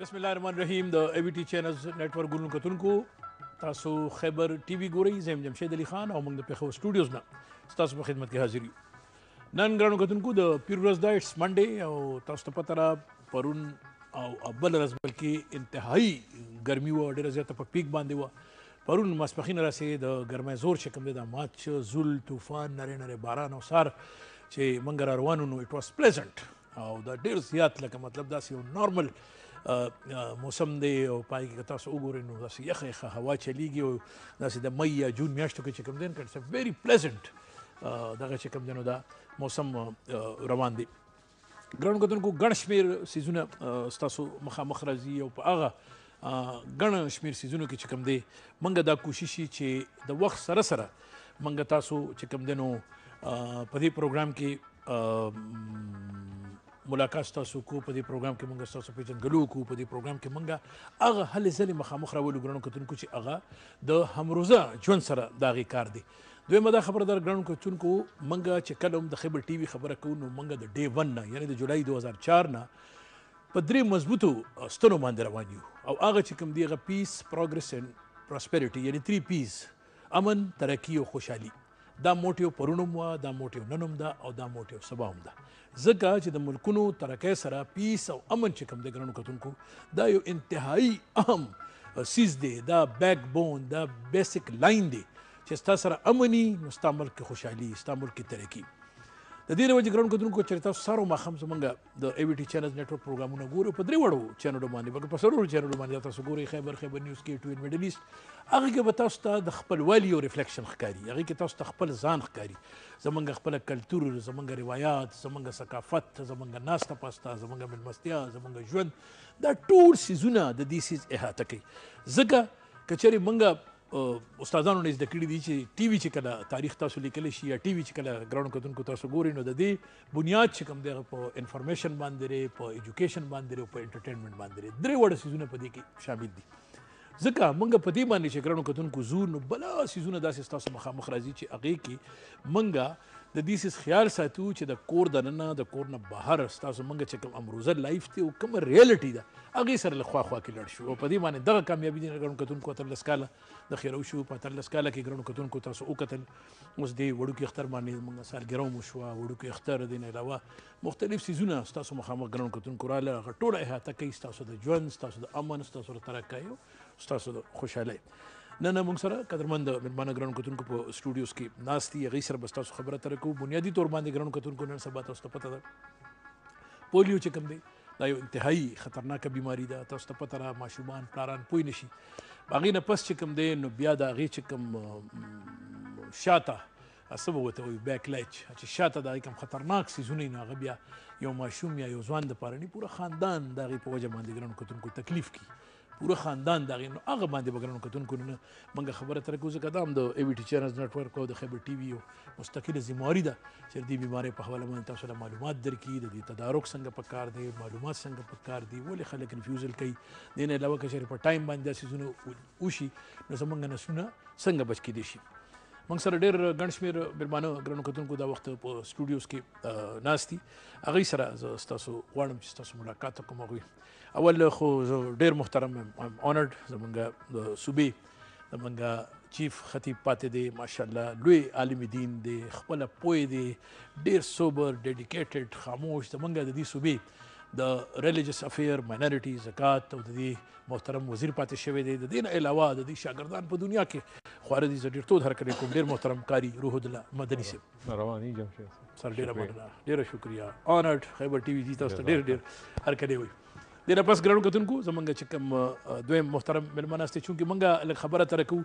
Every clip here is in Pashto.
بسم الله الرحمن الرحیم د ای وی ټی چینلز نتورک ګورن کتونکو تاسو خیبر ټي وي ګورئ زم جمشید علي خان او موږ د پیښور سټوډیوز نه تاسو په خدمت کې حاضر یو نن ګرانو کتونکو د پیر ورځ ده اټس منډي او تاسو ته پته را پرون او بل ورځ بلکې انتهایی ګرمي و ډېره زیاته په پیک باندې و پرون ماسپخین راسي د ګرمۍ زور چې کوم دی دا ماچ زول طوفان نری نری باران او سار چې منګ را روانو نو اټ واز پلیزنټ او دا ډیر زیات لکه مطلب داسې یو نارمل موسم دی او پای کې تاسو وګورئ نو داسې یخه یخه هوا چلیږي او داسې د مې یا جون میاشتو کې چې کوم دی اټس ا ویری پلیزنټ دغه چې کوم دی نو دا موسم روان دی ګران کتونکو ګڼ شمیر سیزونه ستاسو مخامخ راځي او په هغه ګڼ شمیر سیزونو کې چې کوم دی منګه دا کوشش چې د وخت سره سره منګه تاسو چې کوم دینو په دې پروګرام کې ملاقات تاسو کو په دې پروګرام کې مونږ تاسو پیژندګلو کو په دې پروګرام کې مونږ هغه هلې ځلې مخامخ راولو ګرانو کتونکو چې هغه د همروزه ژوند سره دا غي کار دی دویمه دا خبره در ګرانو کتونکو مونږ چې کله هم د خبر ټي وي خبره کوو نو مونږ د ډي 1 نه یعنی د جولای 2004 نه په درې مضبوطو ستنو باندې روان یو او هغه چې کوم دی هغه پیس پروګرس اینډ پراسپیریټي یعنی تری پیز امن ترقی او خوشحالي دا موټیو پرونم وا دا موټیو ننم دا او دا موټیو سبا هم دا ځکه چې د ملکونو ترقی سره پیس او امن چې کوم دی ګرانو کتونکو دا یو انتهایی اهم سیز دی دا بیک بون دا بیسیک لاین دی چې ستا سره امني نو ستا ملک کې خوشحالي ستا ملک کې ترقي د دې وجه ګران کتونکو چې تاسو سارو مخم زمونږ د ای وی ټی چینلز نتورک پروګرامونه ګورو په درې وړو چینلو باندې بلکې په سرورو چینلو باندې تاسو ګورئ خیبر خیبر نیوز کې ټوین میډل ایست هغه کې به تاسو ته د خپلوالي او ریفلیکشن ښکاري هغه کې تاسو ته خپل ځان ښکاري زمونږ خپل کلچر زمونږ روایت زمونږ ثقافت زمونږ ناسته پاسته زمونږ ملمستیا زمونږ ژوند دا ټول سیزونه د دې سیز احاطه کوي ځکه کچري مونږ استادانو نه زده کړی دي چې ټي وي چې کله تاریخ تاسو لیکل شي یا ټي وي چې کله ګراوند کتونکو تاسو ګوري نو د دې بنیاد چې کوم دی هغه په انفارمیشن باندې لري په ایجوکیشن باندې لري او په انټرټینمنټ باندې لري درې وړه سیزونه په دې کې شامل دي ځکه موږ په دې باندې چې ګرانو کتونکو زو نو بلا سیزونه داسې ستاسو مخامخ راځي چې هغې کې موږ د دې سیز خیال ساتو چې د کور د ننه د کور نه بهر ستاسو موږ چې کوم امروزه لایف دی او کوم ریالټي ده هغې سره له خواخوا کې لړ شو او په دې باندې دغه کامیابي دي ګرانو کتونکو اتلس کاله د خیرو شو په اتلس کاله کې ګرانو کتونکو تاسو وکتل اوس دی وړوکی اختر باندې موږ سالګرو مو شو وړوکی اختر دین علاوه مختلف سيزونه تاسو مخامخ ګران کوتون کوراله غټوله احاطه کوي تاسو د ژوند تاسو د امن تاسو د ترقایو تاسو د خوشحالي نه نه موږ سره قدرمند ملمانه ګران کوتونکو په سټوډیوز کې ناشتي غي سره بس تاسو خبره ترکو بنیادی تور باندې ګران کوتونکو نن سبا تاسو ته پته ده پولیو چې کوم دی دا یو انتهایی خطرناکه بیماری ده تاسو ته پته را ماشومان پلاران پوی نشي باغې نه پس چې کوم دی نو بیا د هغې چې کوم شاته څه به ورته وایو بیک لایچ چې شاته د هغې کوم خطرناک څیزونه وي نو هغه بیا یو ماشوم یا یو ځوان دپاره نه پوره خاندان د هغې په وجه باندې ګرانو کتونکو تکلیف کړي پوره خاندان دغه نو هغه باندې بګرانو کتونکو نه منګه خبره تر کو ځکه دا هم د ای وی ټی چینلز نت ورک او د خیبر ټي وي مستقله ذمہواری ده چې دې بیماری په حواله باندې تاسو ته معلومات درکې د دې تدارک څنګه پکار دی معلومات څنګه پکار دی ولې خلک کنفیوزل کوي دې نه علاوه کچې په ټایم باندې سيزونه وشي نو زمونږ نه سونه څنګه بچ کې دي شي موږ سره ډېر ګڼ شمېر مېلمانه ګرانو کتونکو دا وخت په سټوډیوز کې ناست دي هغوی سره زه ستاسو غواړم چې ستاسو ملاقات وکړم هغوی اول خو زه ډیر محترم یم ایم اونرډ زمونږ د صوبې زمونږ چیف خطیب پاتې دی ماشاءالله لوی عالم دین دی خپل پوی دی ډیر سوبر ډیډیکیټډ خاموش زمونږ د دې صوبې د ریلیجس افیر ماینورټي زکات او د دې محترم وزیر پاتې شوی دی د دین علاوه د دې شاګردان په دنیا کې خواره دي زه ډیر تود هرکلی کوم ډیر محترم کاری روح الله مدني صاحب رواني جمع شي سر ډیره مننه ډیره شکریا اونرډ خیبر ټي وي دي تاسو ته ډیر ډیر هر کله وي د نه پس ګرانو کتونکو زمونږ چې کوم دویم محترم ملمنه ستې چونکه مونږه لږ خبره تر کو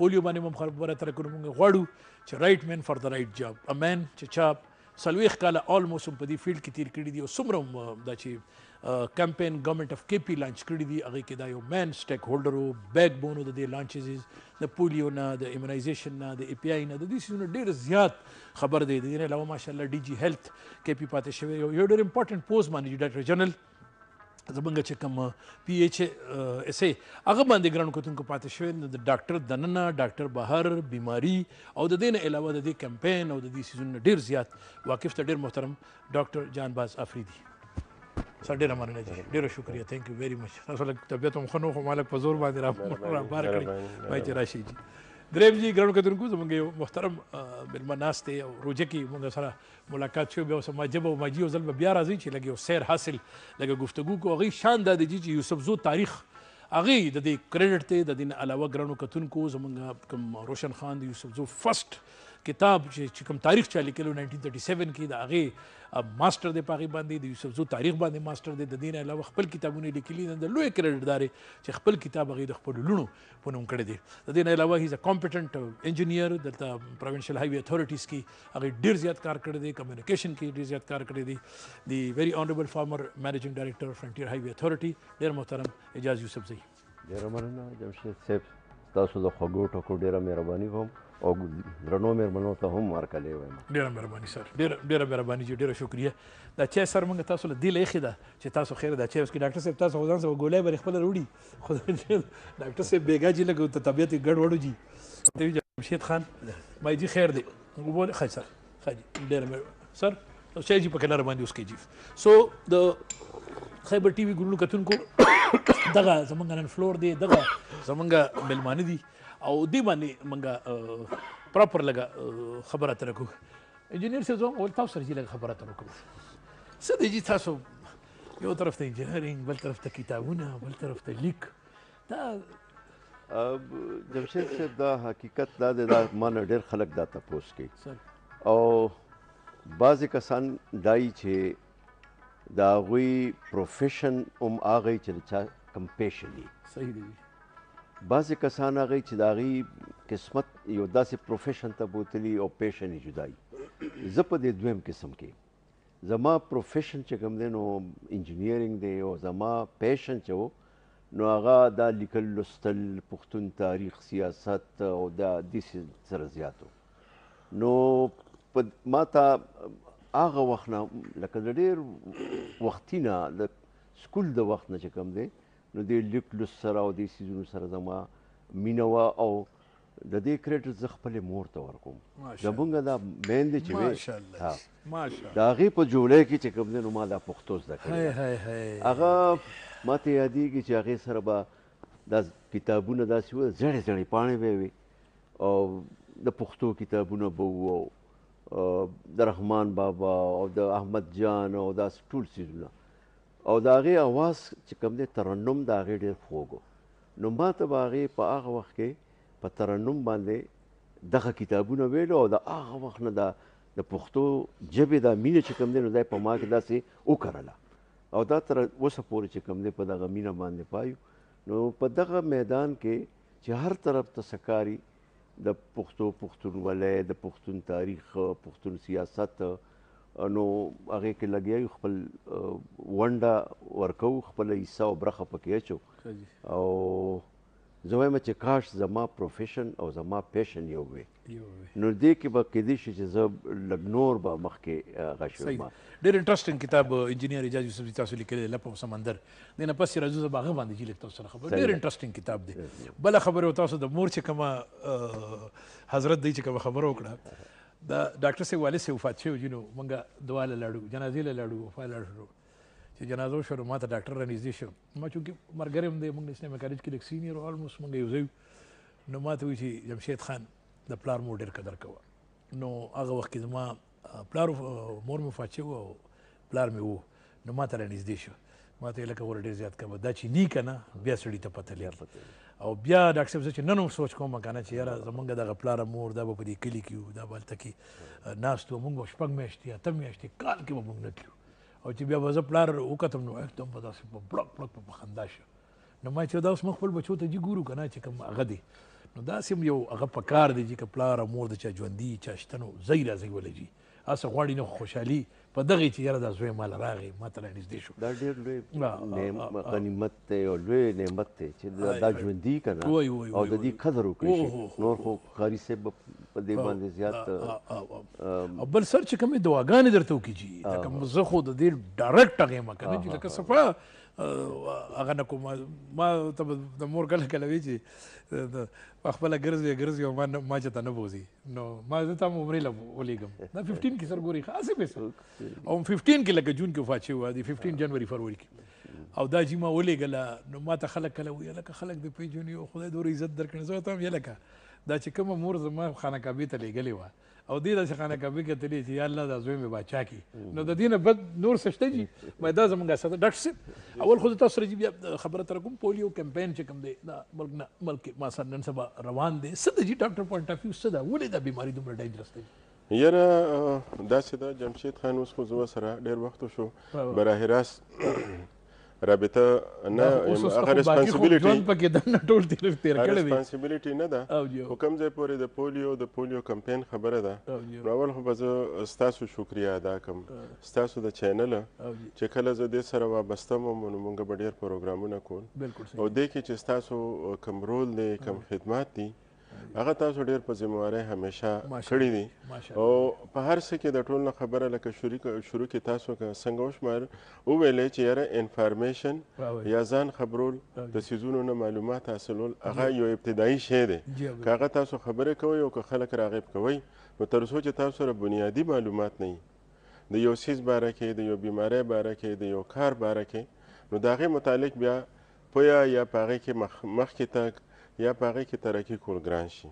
پولیو باندې مونږ خبره تر کو مونږ غواړو چې رائټ مین فار د رائټ جاب ا مین چې چاپ سلويخ کاله اولموس په دې فیلډ کې تیر کړی دی او څومره دا چې کمپین ګورنمنټ اف کې پی لانچ کړی دی هغه کې دا یو مین سټیک هولډر او بیک بونو د دې لانچز د پولیو نه د ایمونایزیشن نه د ای پی آی نه د دې سونه ډیر زیات خبر دی د دې علاوه ماشاءالله ډي جی هیلث کې پی پاتې شوی یو یو ډیر امپورټنت پوز باندې ډایرکټر جنرال زمونږ چې کوم پی ایچ اس ای هغه باندې ګران کوتونکو پاتې شوی نو د ډاکټر دننه ډاکټر بهر بیماری او د دې نه علاوه د دې کمپاین او د دې سیزون ډیر زیات واقف ته ډیر محترم ډاکټر جانباز افریدي سر ډیره مننه جی ډیره شکریا ثانک یو ویری مچ تاسو لږ طبیعت هم خنو خو مالک په زور باندې را را بار کړی مې چې راشي جی دریم جی ګرانو کتونکو زمونږ یو محترم ملما ناس دی او روجه کې مونږ سره ملاقات شو بیا سم جب او ماجی او زل بیا راځي چې لګي او سیر حاصل لګي گفتگو کو غي شان د جی چې یوسف زو تاریخ هغه د دې کریډټ ته د دین علاوه ګرانو کتونکو زمونږ کوم روشن خان د یوسف زو فرست کتاب چې چې کوم تاریخ چا لیکلو 1937 کې د هغه ماستر دی پاغي باندې د یوسف زو تاریخ باندې ماستر دی د دین علاوه خپل کتابونه لیکلي دي د لوی کریډټ دار چې خپل کتاب غي د خپل لونو په نوم کړی دی د دین علاوه هیز ا کمپټنټ انجنیر د پروینشل هایوی اتھارټیز کې هغه ډیر زیات کار کړی دی کمیونیکیشن کې ډیر زیات کار کړی دی دی ویری اونریبل فارمر منیجینګ ډایریکټر فرنټیر هایوی اتھارټي ډیر محترم اجاز یوسف زی ډېره مننه جمشید صاحب ستاسو د خوږو ټکو ډېره مهرباني کوم او درنو مېرمنو ته هم ورکړی وایم ډېره مهرباني سر ډېره ډېره مهرباني چې ډېره شکریه دا چای سر موږ تاسو له دې له ایښې ده چې تاسو خیر دا چای اوس کې ډاکټر صاحب تاسو خو ځان سره ګولۍ به خپله راوړي خو ډاکټر صاحب بېګا جي لږ ته طبیعت یې ګډوډ جي جمشید خان ما جي خیر دی وبولې ښه سر خاجي ډېر مې سر او شای جی پکې لار باندې اوس کې جی سو د خیبر ټي وي ګورونو کتونکو دغه زمونږ نن فلور دی دغه زمونږ ملمانه دي او دی باندې مونږ پراپر لګه خبره تر کو انجنیر سره زموږ ول تاسو سره جی لګه خبره تر کو څه دی جی تاسو یو طرف ته انجنیرینګ بل طرف ته کتابونه بل طرف ته لیک دا جمشید صاحب دا حقیقت دا دی دا ما نه ډېر خلک دا تپوس کوي او بعضې کسان دایي چې د هغوی پروفیشن هم هغه چې د چا کم پیشن وي صحیح دی بعضې کسان هغه چې د هغوی قسمت یو داسې پروفیشن ته بوتلي او پیشن یې جدا وي زه په دې دویم قسم کې زما پروفیشن چې کوم دی نو انجینیرینګ دی او زما پیشن چې و نو هغه دا لیکل لوستل پښتون تاریخ سیاست او دا د سره زیاتو نو په ما ته هغه وخت نه لکه ډېر وختي نه د سکول د وخت نه چې کوم دی نو د لیک لوست سره او د سیزونو سره زما مینه وه او د دې کریډټ زه خپل مور ته ورکوم زمونږ دا میندې چې وي د هغې په جولۍ کې چې کوم دی نو ما دا پښتو زده کړې هغه ما ته یادېږي چې هغې سره به دا کتابونه داسې وو زړې زړې پاڼې به وي او د پښتو کتابونه به وو د رحمان بابا او د احمد جان او داسې ټول څیزونه او د هغې اواز چې کوم دی ترنم د هغې ډېر خوږ و نو ما ته به هغې په هغه وخت کې په ترنم باندې دغه کتابونه ویلو او د هغه وخت نه دا د پښتو ژبې دا مینه چې کوم دی نو دا په ما کې داسې وکرله او دا تر اوسه پورې چې کوم دی په دغه مینه باندې پایو نو په دغه میدان کې چې هر طرف ته سکاري د پښتو پښتونولۍ د پښتون تاریخ پښتون سیاست نو هغه کې لګیا یو خپل ونډه ورکو خپل حصہ او برخه پکې اچو او زه وایم چې کاش زما پروفیشن او زما پیشن یو وي نو دې کې به کېدی شي چې زه لږ نور به مخکې غشم ډېر انټرېسټینګ کتاب انجینیر اعجاز یوسف تاسو لیکلی لپ او سمندر دې نه پسې راځو زه به هغه باندې چې لږ تاسو سره خبرې ډېر انټرسټینګ کتاب دی بله خبره یو تاسو د مور چې کومه حضرت دی چې کومه خبره وکړه د ډاکټر صاحب والد صاحب وفات شوی جنو مونږه دعا له لاړو جنازې له لاړو وفا لاړ شو چې جنازه وشوه نو ما ته ډاکټر را نږدې شو ما چونکې ملګری هم دی مونږ د اسلامي کالج کې لږ سینیر آلموست مونږ یو ځای نو ما ته وایي چې جمشید خان د پلار مور ډېر قدر کوه نو هغه وخت کې زما پلار او مور مې وفات شوي او پلار مې وو نو ما ته رانږدې شو ما ته یې لکه وروره ډېر زیات کبه دا چې نی که نه بیا سړي ته پته لګي او بیا ډاکټر صاحب زه چې نن هم سوچ کوم که نه چې یاره زمونږ دغه پلار مور دا به په دې کلي کې یو دا به هلته کې ناست وو مونږ به شپږ میاشتې اته میاشتې کال کې به مونږ نه تلو او چې بیا به زه پلار وکتم نو اکدم به داسې په بړک بړک په خندا شو نو ما چې دا اوس موږ خپل بچو ته جي ګورو کنه چې کوم هغه دی نو دا سم یو هغه پکار دی چې کپلار مور د چا ژوندۍ چا شتنو زئی راځي ولجی اسه غواړي نو خوشحالي په دغه چې یاره دا زوی مال راغی ماته را نږدې شو دا ډېر لوی غنیمت دی او لوی نعمت دی چې دا ژوندي کنه او د دې قدر وکړي شي نور خو قاری صاحب په دې باندې زیات او بل سر چې کومې دواګانې درته وکړي چې لکه زه خو د دې ډایرکټ هغه ما کنه چې لکه صفه هغه نه کوم ما ته د مور کله کله وی چې په خپل ګرځي ګرځي او ما ما چې ته نه بوزي نو ما زه ته عمرې لا ولېګم دا 15 کې سر ګوري خاصه به سر او 15 کې لکه جون کې وفات شوی و دی 15 جنوري فروری کې او دا چې ما ولېګل نو ما ته خلک کله وی لکه خلک د پیجونی او خدای دور عزت درکړي زه ته هم یلکه دا چې کوم مور زما خانه کابه ته لېګلې و او دې داسې خانه کعبې کتلې چې یا الله دا زوی مې باچا کی نو د دې نه بد نور څه شته جي ما دا زمونږ سره ډاکټر صاحب اول خو زه تاسو سره جي بیا خبره تر کوم پولیو کمپاین چې کوم دی دا ملک نه ملک ما سره نن سبا روان دی څه د جي ډاکټر پوینټ اف ویو څه ده ولې دا بیماری دومره ډینجرس دی یاره داسې ده جمشید خان اوس خو زه سره ډېر وخت شو براه راست رابطه نه هغه ریسپانسیبিলিټي ژوند پکې د نه ټول تیر تیر کړی دی ریسپانسیبিলিټي نه ده خو کوم ځای پورې د پولیو د پولیو کمپاین خبره ده نو اول خو به زه ستاسو شکریا ادا کوم ستاسو د چینل چې کله زه دې سره وابسته وم نو موږ به ډېر پروګرامونه کول او دې کې چې ستاسو کم رول دی کم خدمات دي هغه تاسو ډیر په ذمہ وارۍ همیشه کړی دي او په هر څه کې د ټول نه خبره لکه شروع شروع کې تاسو څنګه وشمار وویلې چې یاره انفارمیشن یا ځان خبرول د سيزونو نه معلومات حاصلول هغه یو ابتدایي شی دی کاغه تاسو خبره کوي او که خلک راغب کوي نو تر څو چې تاسو سره بنیادی معلومات نه د یو سیز باره کې د یو بیماری باره کې د یو کار باره کې نو داغه متعلق بیا پویه یا په هغې کې مخ مخکې تګ یا په هغې کې ترقي کول ګران شي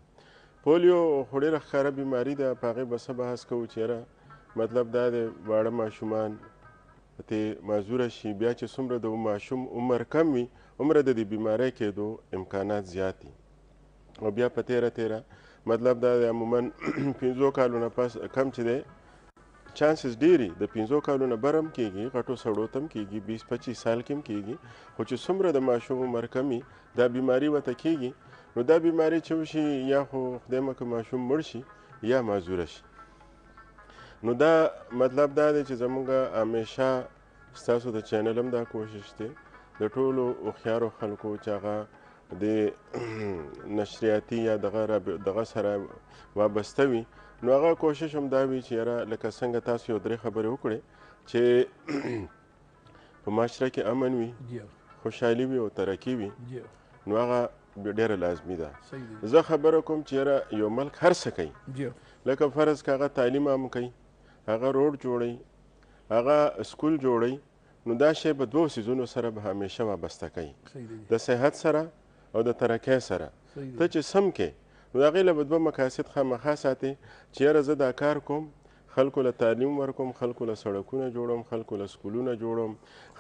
پولیو خو ډېره ښکاره بیماري ده په هغې به څه بحث کوو چې یاره مطلب دا دی واړه ماشومان ته معذوره شي بیا چې څومره د ماشوم عمر کم وي عمره د دې بیمارۍ کېدو امکانات زیات دي او بیا په تیره تیره مطلب دا دی عموما پنځو کالو نه پس کم چې دی چانسز ډیری د پنځو کالو نه برم کیږي غټو سړو تم کیږي 20 25 سال کې کیږي خو چې څومره د ماشوم عمر کمی دا بیماری وته کیږي نو دا بیماری چې وشي یا خو خدای مکه ماشوم مړ شي یا معذور شي نو دا مطلب دا دی چې زمونږ همیشه ستاسو د چینل هم دا کوشش دی د ټولو هوښیارو خلکو چې هغه د نشریاتي یا دغه دغه سره وابسته وي نو هغه کوشش هم دا وي چې یاره لکه څنګه تاسو یو درې خبرې وکړې چې په معاشره کې امن وي خوشحالي وي او ترقي وي نو هغه ډیره لازمی ده زه خبره کوم چې یاره یو ملک هر څه کوي لکه فرض که هغه تعلیم هم کوي هغه روډ جوړوي هغه سکول جوړوي نو دا شی په دوو سیزونو سره به همیشه وابسته کوي د صحت سره او د ترقۍ سره ته چې سم کې نو د هغې له به دوه مقاصد خامخا ساتې چې یاره زه دا کار کوم خلکو له تعلیم ورکوم خلکو له سړکونه جوړوم خلکو له سکولونه جوړوم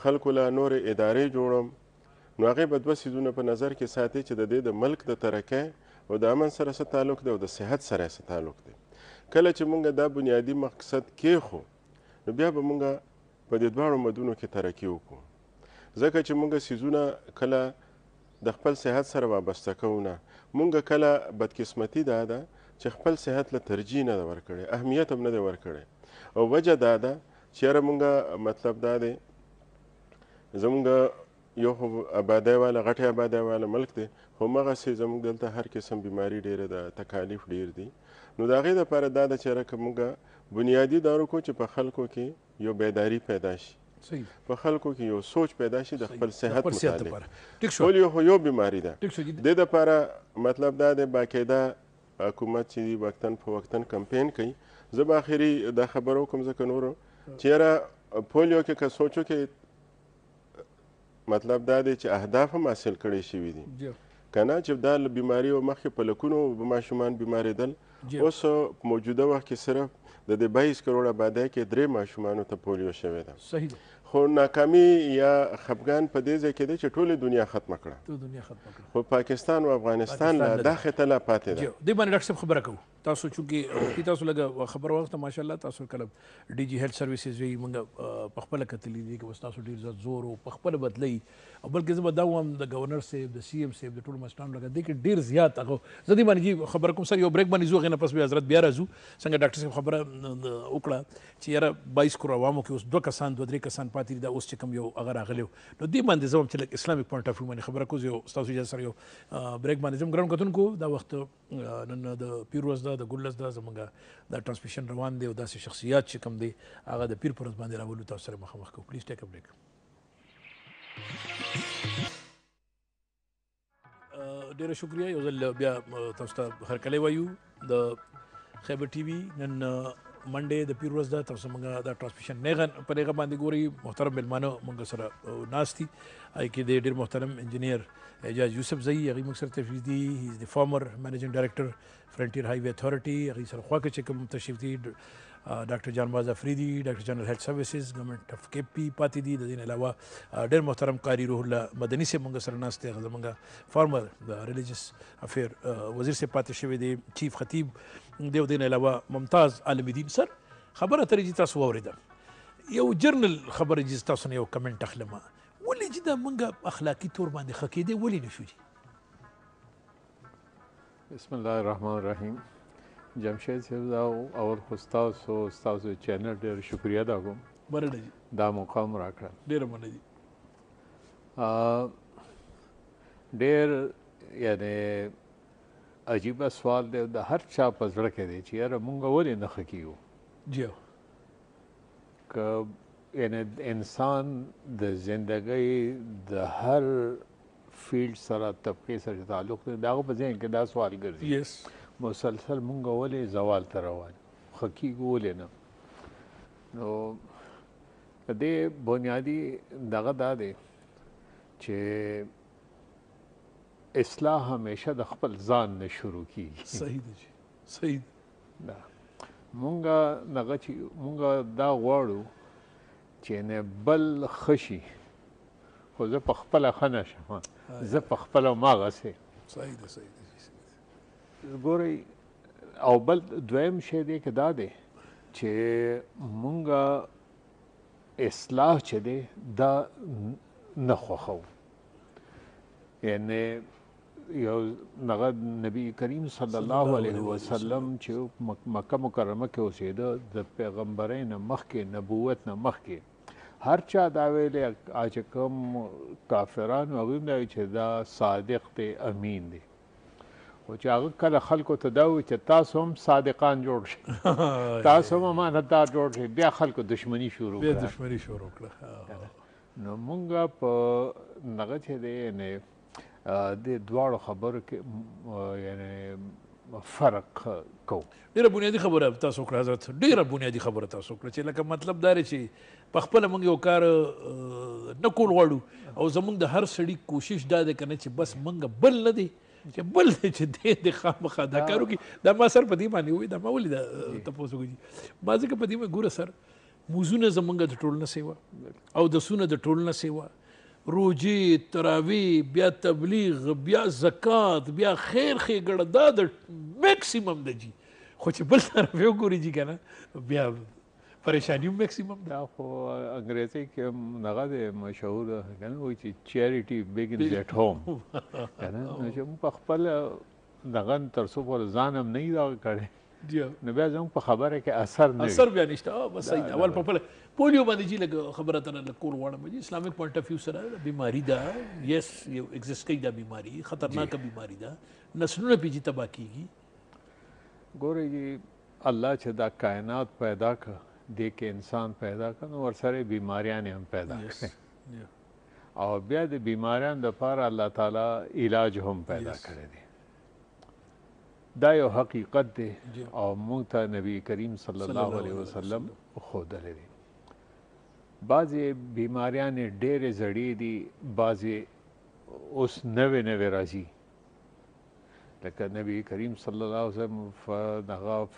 خلکو له نورې ادارې جوړوم نو هغه به دوه سیزونه په نظر کې ساتي چې د دې د ملک د ترقۍ او د امن سره څه تعلق دی او د صحت سره څه تعلق دی کله چې مونږ دا بنیادی مقصد کېښو نو بیا به مونږ په دې دواړو مدونو کې ترقي وکړو ځکه چې مونږ سیزونه کله د خپل صحت سره وابسته کوو نه مونږ کله بدقسمتي دا ده چې خپل صحت له ترجیح نه ده ورکړې اهمیت هم نه دی ورکړی او وجه دا ده چې یاره مونږ مطلب دا دی زموږ یو خو آبادی والا غټه آبادی والا ملک دی خو مغه سي زموږ دلته هر قسم بیماری ډیره ده تکالیف ډیر دي نو دا غي د پاره دا د چیرې کومګه بنیادی دارو کو چې په خلکو کې یو بیداری پیدا شي صحیح په خلکو کې یو سوچ پیدا شي د خپل صحت متعلق ټیک شو یو یو بیماری ده د دې لپاره مطلب دا دی باقاعده حکومت چې دی وقتن په وقتن کمپین کوي زه به اخري دا خبره وکم ځکه نور چیرې پولیو کې که سوچو کې مطلب دا دی چې اهداف هم حاصل کړي شوي دي کنه چې دا بیماری او مخکې په لکونو ماشومان بیماریدل اوس موجوده وخت کې صرف د دې 22 کروڑ آبادی کې درې ماشومان ته پولیو شوی ده صحیح خو ناکامي يا خپګان په دې ځای کې دی چې ټولې دنيا ختمه کړه خو پاکستان او افغانستان لا دا خطه لا پاتې ده. دې باندې ډاکټر صاحب خبره کوو تاسو چونکې وختي تاسو لږه خبره واخیسته ماشاءالله تاسو کله ډي جي هیلث سروسز وی موږ په خپله کتلي دي کې تاسو ډیر زیات زور او په خپله بدلي او بلکې زه به دا وایم د ګورنر صاحب د سی ایم صاحب د ټولو مشرانو لکه دې کې ډیر زیات هغه زه دې باندې خبره کوم سر یو بریک باندې ځو هغې نه پس بیا حضرت بیا راځو څنګه ډاکټر صاحب خبره وکړه چې یاره بایس کور عوامو کې اوس دوه کسان دوه درې کسان پاتې دي دا اوس چې کوم یو هغه راغلی و نو دې باندې زه هم چې لږ اسلامیک پوینټ اف ویو باندې خبره کوو زه یو ستاسو اجازه سره یو بریک باندې ځم ګران کتونکو دا وخت نن د پیر ورځ ده د ګل ورځ ده زمونږ دا ټرانسمیشن روان دی او داسې شخصیات چې کوم دی هغه د پیر پر ورځ باندې راولو تاسو سره مخامخ کوو پلیز ټیک ا بریک ډیره شکریه یو ځل بیا تاسو ته هرکلی وایو د خیبر ټي وي نن منډه د پیر ورځ ده تاسو موږ دا ترانسمیشن نه غن په دغه باندې ګوري محترم ملمانه موږ سره ناشتي اي کې د ډیر محترم انجنیر اعجاز یوسف زئی هغه موږ سره تفریح دي هی از د فارمر منیجینګ ډایریکټر فرنټیر های وی اتھارټي هغه سره خوا کې چې کوم تشریف دي ډاکټر جان باز افریدي ډاکټر جنرال هیلث سرویسز ګورنمنت اف کې پی پاتې دي د دې علاوه ډېر محترم قاری روح الله مدني سه مونږ سره ناس ته زمونږ فارمر د ریلیجیس افیر وزیر سه پاتې شوی دی چیف خطیب دی د دې علاوه ممتاز عالم دین سر خبره ترې جی تاسو وریدم یو جرنل خبره جی تاسو نه یو کمنټ اخلم ولې چې دا مونږ اخلاقی تور باندې خکې دی ولې نشو جی بسم الله الرحمن الرحیم جمشید صاحب دا اول خو ستاسو ستاسو چینل ډېر شکریا ادا کوم مننه جی دا مقام راکړه ډېر مننه جی ډېر یعنی عجیبه سوال دی د هر چا په زړه کې دی چې یاره مونږ ولې نه ښه کیو جی که یعنی انسان د زندګۍ د هر فیلډ سره طبقې سره تعلق لري دا په ځین کې دا سوال ګرځي yes. مسلسل مونږ ولې زوال ته روان خکی ګولې نه نو دې بنیادی دغه دا دی چې اصلاح همیشه د خپل ځان نه شروع کیږي صحیح دی صحیح دا مونږه دغه چې مونږه دا غواړو چي نه بل ښه شي خو زه په خپله ښه نه شم زه په خپله هماغسې صحیح ده صحیح ده ګورئ او بل دویم شی دی که دا دی چې مونږه اصلاح چې دی دا نه خوښوو یعنې یو نغه نبی کریم صلی الله علیه وسلم چې مکه مکرمه کې اوسېده د پیغمبرۍ نه مخکې نبوت نه مخکې هر چا دا ویلې چې کوم کافران هغه نه چې دا صادق دی امین دی خو چې هغه کله خلکو ته دا وایي چې تاسو هم صادقان جوړ شئ تاسو هم امانتدار جوړ شئ بیا خلکو دښمني شروع کړه بیا دښمني شروع کړه نو مونږ په نغه چې دی نه د دواړو خبرو کې یعنی فرق کو ډیره بنیادی خبره تاسو کړه حضرت ډیره بنیادی خبره تاسو کړه چې لکه مطلب دا لري چې په خپل موږ یو کار نه کول غواړو او زموږ د هر سړي کوشش دا ده کنه چې بس موږ بل نه دی چې بل چې دې د خامخا دا کارو کې دا ما سر په دې باندې وې دا ما ولې دا تاسو کوي ما ځکه په دې مې ګوره سر موزونه زمونږ د ټولنه سیوا او د سونه د ټولنه سیوا روژې، تراویح، بیا تبلیغ، بیا زکات، بیا خیر ښېګړه دا د میکسیمم ده جی خو چې بل طرف یې وګوري جی کنه بیا پریشانی هم میکسیمم ده خو انګریزي کې هم دغه دی مشهور کنه وایي چې چیریټي بیګنز ایټ هوم کنه نو چې په خپل دغه تر څو پر ځان هم نه دا کړي نو بیا زموږ په خبره کې اثر نه اثر بیا نشته بس صحیح ده ول په خپل پولیو باندې چې لګ خبره تر لکول غواړم چې اسلامیک پوینټ اف ویو سره د بیماری دا یس یو ایگزیسټینګ دا بیماری خطرناک بیماری دا نسلونه پیږي تبا کیږي ګورې جی الله چې دا کائنات پیدا کړ دې کې انسان پیدا کړ نو ورسره بیماریاں هم پیدا کړې او بیا د بیماریان د پاره الله تعالی علاج هم پیدا yes. کړی دی دا یو حقیقت دی او موږ ته نبی کریم صلی الله علیه وسلم خودل دی بعضی بیماریان ډېرې زړې دي بعضی اوس نوې نوې راځي لکه نبی کریم صلی الله علیه وسلم هغه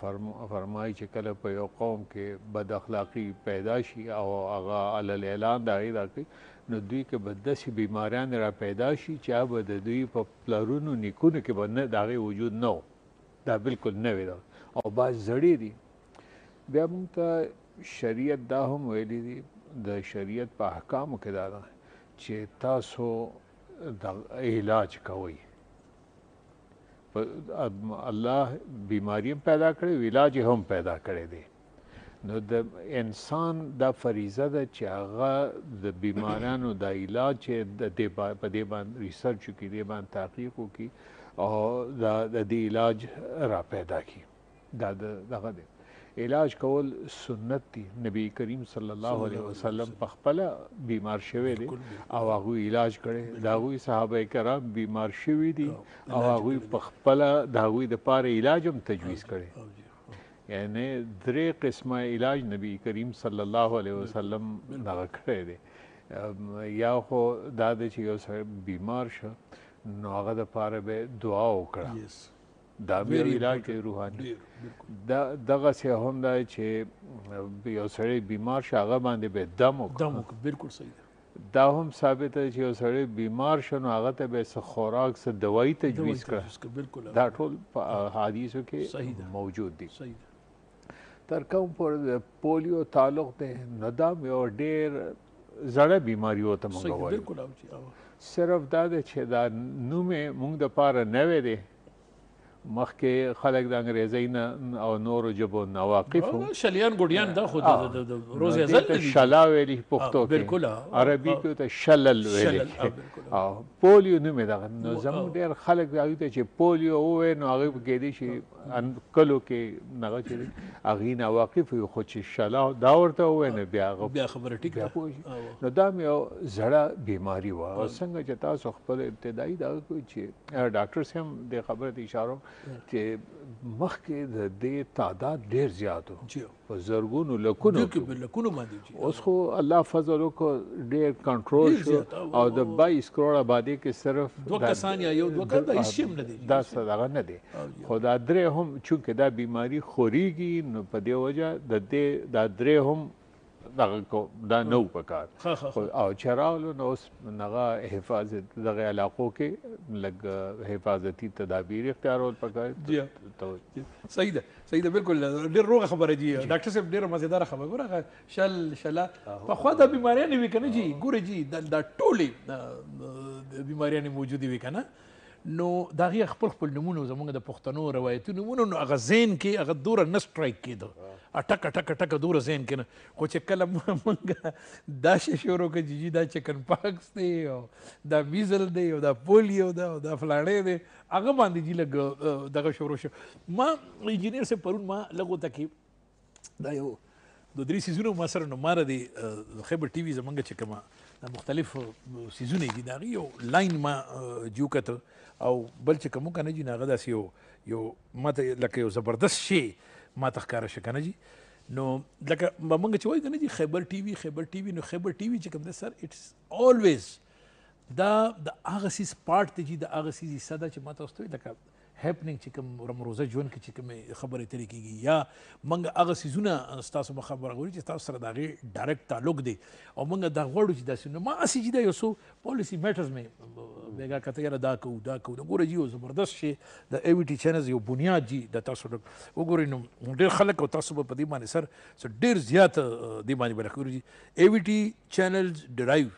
فرمایي چې کله په یو قوم کې بد اخلاقی پیدا شي او هغه علل اعلان دا غي دا کوي نو دوی کې به داسې بیماریان را پیدا شي چې هغه د دوی په پلرونو نیکونو کې به نه دا غي وجود نه و دا بالکل نه وي او باز زړې دي بیا موږ ته شریعت دا هم ویلي دي د شریعت په احکامو کې دا ده چې تاسو دغه علاج کوي الله بیماری هم پیدا کړي او علاج هم پیدا کړي دي نو د انسان دا فریضه ده چې هغه د بیمارانو د علاج د دې په دې باندې ریسرچ کوي دې باندې تحقیق کوي او د دې علاج را پیدا کوي دا دغه دی علاج کول سنت دی نبی کریم صلی الله علیه وسلم په خپل بیمار شوی دی او هغه علاج کړي دا غوي صحابه کرام بیمار شوی دي او هغه په خپل دا غوي د پاره علاج هم تجویز کړي یعنی درې قسمه علاج نبی کریم صلی الله علیه وسلم دغه کړی دی یا خو دا د چې یو سره بیمار شه نو هغه د پاره به دعا وکړه دا بیا علاج دی روحاني دا دغه څه هم دا چې یو سړی بیمار شاغه باندې به دم وکړي دم وکړي بالکل صحیح ده دا هم ثابت دی چې یو سړی بیمار شنو هغه ته به څه خوراک څه دوايي تجویز کړه دا ټول په حدیثو کې موجود دي صحیح ده تر کوم پر پولیو تعلق دی نو دا یو ډیر زړه بیماریو ته مونږ وایو صرف دا دی چې دا نوم مونږ د پاره نه وی دی مخکې خلک د انګریزۍ نه او نورو ژبو نه واقف وو شلیان ګډیان دا خو د روز ازل دي شلا ویلي پښتو کې بالکل عربي کې ته شلل ویلي او پولیو نوم دا نو زموږ ډېر خلک دا وي چې پولیو وې نو هغه کې دي چې ان کلو کې نغه چې اغي نه واقف یو خو چې شلا دا ورته وای نه بیا غو بیا خبره ټیک ده نو دا مې زړه بیماری و او څنګه چې تاسو خپل ابتدایي دا کوی چې ډاکټر سم د خبره اشاره چې مخکې د دې تعداد ډیر زیات و په زرګونو لکونو کې په لکونو باندې چې اوس خو الله فضل وکړ ډېر کنټرول شو او د 22 کروڑ آبادی کې صرف دوه کسان یا یو دوه کسان د هیڅ هم نه دي دا صدقه نه دي خو دا درې هم چونکه دا بیماری خوريږي نو په دې وجه د دې دا درې هم دغه کو دا نو پکار او چراولو نو اوس نغه حفاظت دغه علاقو کې لګ حفاظتي تدابیر اختیارول پکار صحیح ده صحیح ده بالکل ډیر روغه خبره دی ډاکټر صاحب ډیر مزیدار خبره ګوره شل شلا په خو دا بیماری نه وی کنه جی ګوره جی دا ټولې بیماری نه موجوده وی کنه نو دا غي خپل خپل نمونه زمونږ د پښتنو روایتي نمونه نو هغه زین کې هغه دور نه سټرایک کېدو اټک اټک اټک دور زین کې نه خو چې کله مونږ دا شی شروع کړ جی دا چکن پاکس دی او دا میزل دی او دا پولیو دا او دا فلانه دی هغه باندې جی لګ دغه شروع شو ما انجنیر سه پرون ما لګو تکي دا یو د درې سیزونو ما سره نو مار دی خیبر ټي وي زمونږ چې کما د مختلف سیزونه دي دا یو لاین ما جو کته او بل چې کوم کنه جی ناغه داس یو یو ماته لکه یو زبردست شی ما تخکار شي کنه جی نو لکه مونږ چې وایو کنه جی خیبر ټي وي خیبر ټي وي نو خیبر ټي وي چې کوم ده سر اټس اولویز دا د هغه سیز پارت دی چې د هغه سیز حصہ ده چې ما تاسو ته لکه هپننګ چې کوم روزه ژوند کې چې کوم خبرې ترې کیږي یا موږ هغه سیزونه تاسو مخه برغوري چې تاسو سره داغه ډایرکټ تعلق دی او موږ دا غوړو چې داسې نو ما اسی چې دا یو سو پالیسی میټرز مې بیګا کته یاره دا کو دا کو دا ګوره جی زبردست شي د ای وی ټی چینلز یو بنیاد جی د تاسو وګورئ نو ډیر خلک او تاسو په دې باندې سر ډیر زیات دې باندې برخوري ای وی ټی چینلز ډرایو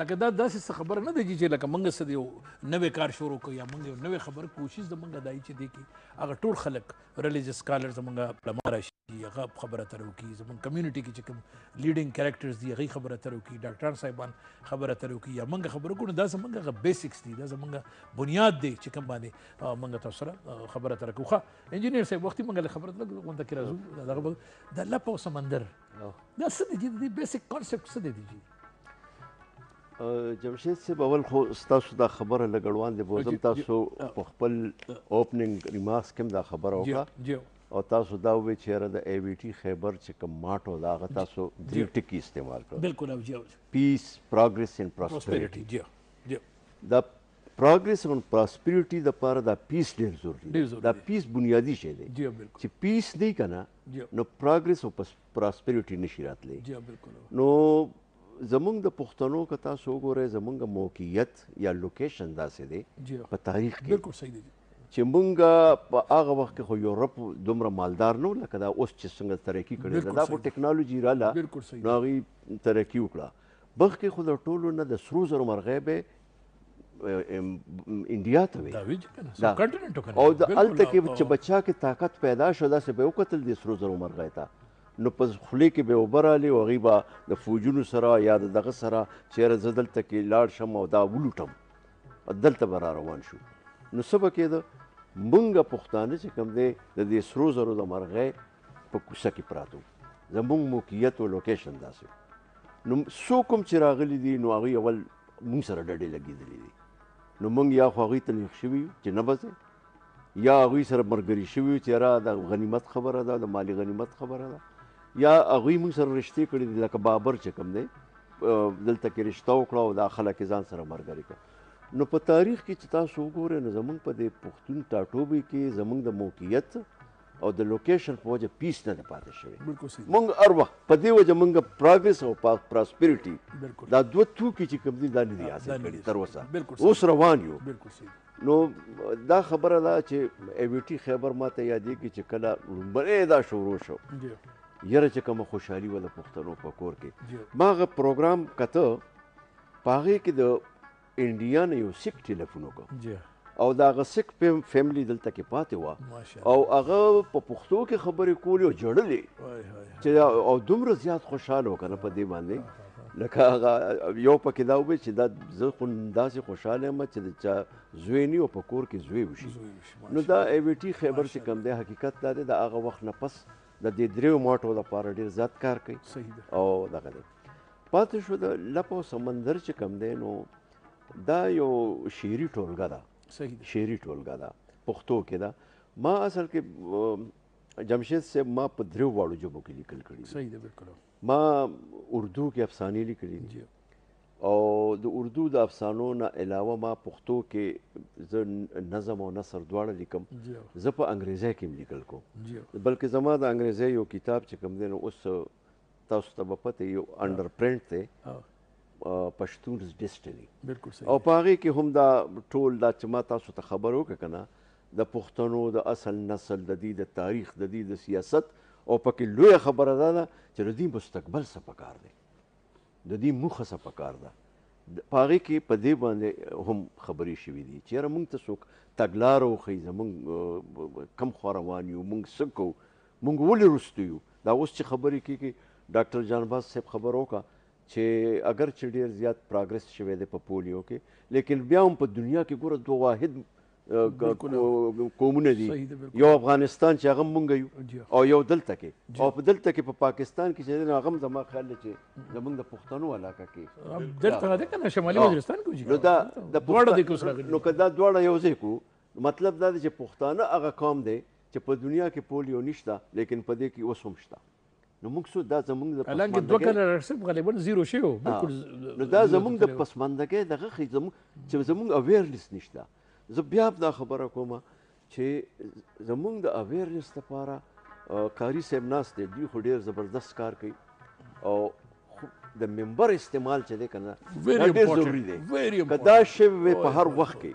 لکه دا داسې څه خبره نه ده چې چې لکه موږ څه د یو نوی کار شروع کړو یا موږ یو نوی خبر کوشش زموږ دا چې دی کې هغه ټول خلک ریلیجس سکالر زموږ علما راشي هغه خبره اتره وکړي زموږ کمیونټي کې چې کوم لیډینګ کریکټرز دي هغوی خبره اتره وکړي ډاکټران صاحبان خبره اتره وکړي یا موږ خبره وکړو دا زموږ هغه بیسکس دي دا زموږ بنیاد دی چې کوم باندې موږ تاسو سره خبره اتره کوو ښه انجینر صاحب وختي موږ له خبره اتره غونډه کې راځو دغه د الله په سمندر دا څه دي چې د بیسک کانسپټ څه دي جمشید صاحب اول خو تاسو دا خبره لګړوان دی بوزم تاسو په خپل اوپننګ ریمارکس کې دا خبره وکړه او تاسو دا وی چې را د ای وی ټی خیبر چې کوم ماټو دا غ تاسو درې ټکی استعمال کړو بالکل او جی پیس پروګرس ان پراسپریټی جی جی دا پروګرس ان پراسپریټی د پاره دا پیس ډیر ضروری دی دا پیس بنیادی شی دی چې پیس نه کنا نو پروګرس او پراسپریټي نشي راتلی نو زمونږ د پښتنو که تاسو وګورئ زمونږ موقعیت یا لوکیشن داسې دی په تاریخ کې بالکل صحیح دی چې مونږه په هغه وخت کې خو یورپ دومره مالدار نه لکه دا اوس چې څنګه ترقی کړې ده دا خو ټکنالوژي رااله نو هغوی ترقی وکړه مخکې خو د ټولو نه د سرو زرو مرغۍ به انډیا ته وي دا کنټیننټ کنه او د الته کې چې بچا کې طاقت پیدا شو دا سه به وکتل دي سرو زرو مرغه تا نو پس خلی کې به وبرالي او غیبا د فوجونو سره یا دغه سره چیرې زدل ته کې لاړ شم او دا ولټم دلته بر روان شو نو سبا کې دا مونږه پښتانه چې کوم دی د دې سرو زرو د مرغه په کوڅه کې پراتو زمونږ موقعیت او لوکیشن داسې نو سو کوم چې راغلي دي نو هغه اول موږ سره ډډې لګېدلې دي نو موږ یا خو هغوی ته نېغ شوي یو چې نه به ځئ یا هغوی سره ملګري شوي یو چې یاره دا غنیمت خبره ده د مالي غنیمت خبره ده یا هغوی موږ سره رشتې کړې دي لکه بابر چې کوم دی دلته کې رشته وکړه او دا خلک یې ځان سره ملګري کړه نو په تاریخ کې چې تاسو وګورئ نو زموږ په دې پښتون ټاټوبي کې زموږ د موقعیت او د لوکیشن په وجه پیس نه دی پاتې شوی بالکل صحیح مونږ هر وخت په دې وجه مونږ پروګرس او پراسپریټي بالکل دا دوه توکي چې کوم دي دا نه دي حاصل کړي تر اوسه بالکل صحیح اوس روان یو بالکل صحیح نو دا خبره ده چې ایویټي خیبر ماته یادېږي چې کله لومبنې دا شروع شو جی یره چې کوم خوشحالي ولا پښتنو په کور کې ماغه پروګرام کته پاغه کې د انډیا نه یو سیک ټلیفون وکړ جی او دا غ سیک فیملی دلته کې پاتې و او هغه په پښتو کې خبرې کولې او جړلې چې او دومره زیات خوشاله وکنه په دې باندې لکه هغه یو پکې دا وبې چې دا زه خو داسې خوشاله یم چې د چا زوی نه او په کور کې زوی وشي نو دا ای وی ټي خیبر چې کم دی حقیقت دا دی د هغه وخت نه پس د دې دریو ماټو لپاره ډیر زیات کار کوي او دغه دی پاتې شو د لپو سمندر چې کم دی نو دا یو شعري ټولګه ده صحیح ده شعري ټولګه ده پښتو کې ده ما اصل کې جمشید صاحب ما په دریو واړو ژبو کې لیکل کړي صحیح ده بالکل ما اردو کې افسانې لیکلي دي او د اردو د افسانو نه علاوه ما پښتو کې زه نظم او نثر دواړه لیکم زه په انګریزي کې لیکل کوم بلکې زما د انګریزي یو کتاب چې کوم دی نو اوس تاسو ته په پته یو انډر پرنټ دی پښتونز ډیسټنی بالکل صحیح او په هغه کې هم دا ټول دا چې ما تاسو ته خبر وکړ کنه د پښتنو د اصل نسل د دې د تاریخ د دې د سیاست او پکې لوی خبره ده چې د دې مستقبل څه پکار دی د دې موخه څه پکار ده پاغي کې په دې باندې هم خبرې شوې دي چې را مونږ ته څوک تګلار او خې زمونږ کم خو روان یو مونږ سکو موږ ولې وروسته یو؟ دا اوس چې خبرې کېږي، ډاکټر جانباز صاحب خبره وکړه چې اګر چې ډېر زیات پراګرس شوی دی په پولیو کې، لیکن بیا هم په دنیا کې ګوره دوه واحد قومونه دي، یو افغانستان چې هغه موږ یو او یو دلته کې او په دلته کې په پاکستان کې چې هغه هم زما خیال دی چې زموږ د پښتنو علاقه کې دلته ده که نه شمالي وزیرستان کې نو دا د دواړه دی نو که دا دواړه یو ځای کو مطلب دا دی چې پښتانه هغه قوم دی چې په دنیا کې پولیو نشته لیکن په دې کې اوس هم شته نو موږ څو دا زمونږ د پسماندګۍ دوه کله رسب غالبا زیرو شی وو بالکل نو دا زمونږ د پسماندګۍ دغه خې زمونږ چې زمونږ اویرنس نشته زه بیا دا خبره کوم چې زمونږ د اویرنس لپاره کاری صاحب ناس دی دوی خو ډیر زبردست کار کوي او د ممبر استعمال چې دی که نه دا ډېر ضروري دی که دا شوی وی په هر وخت کې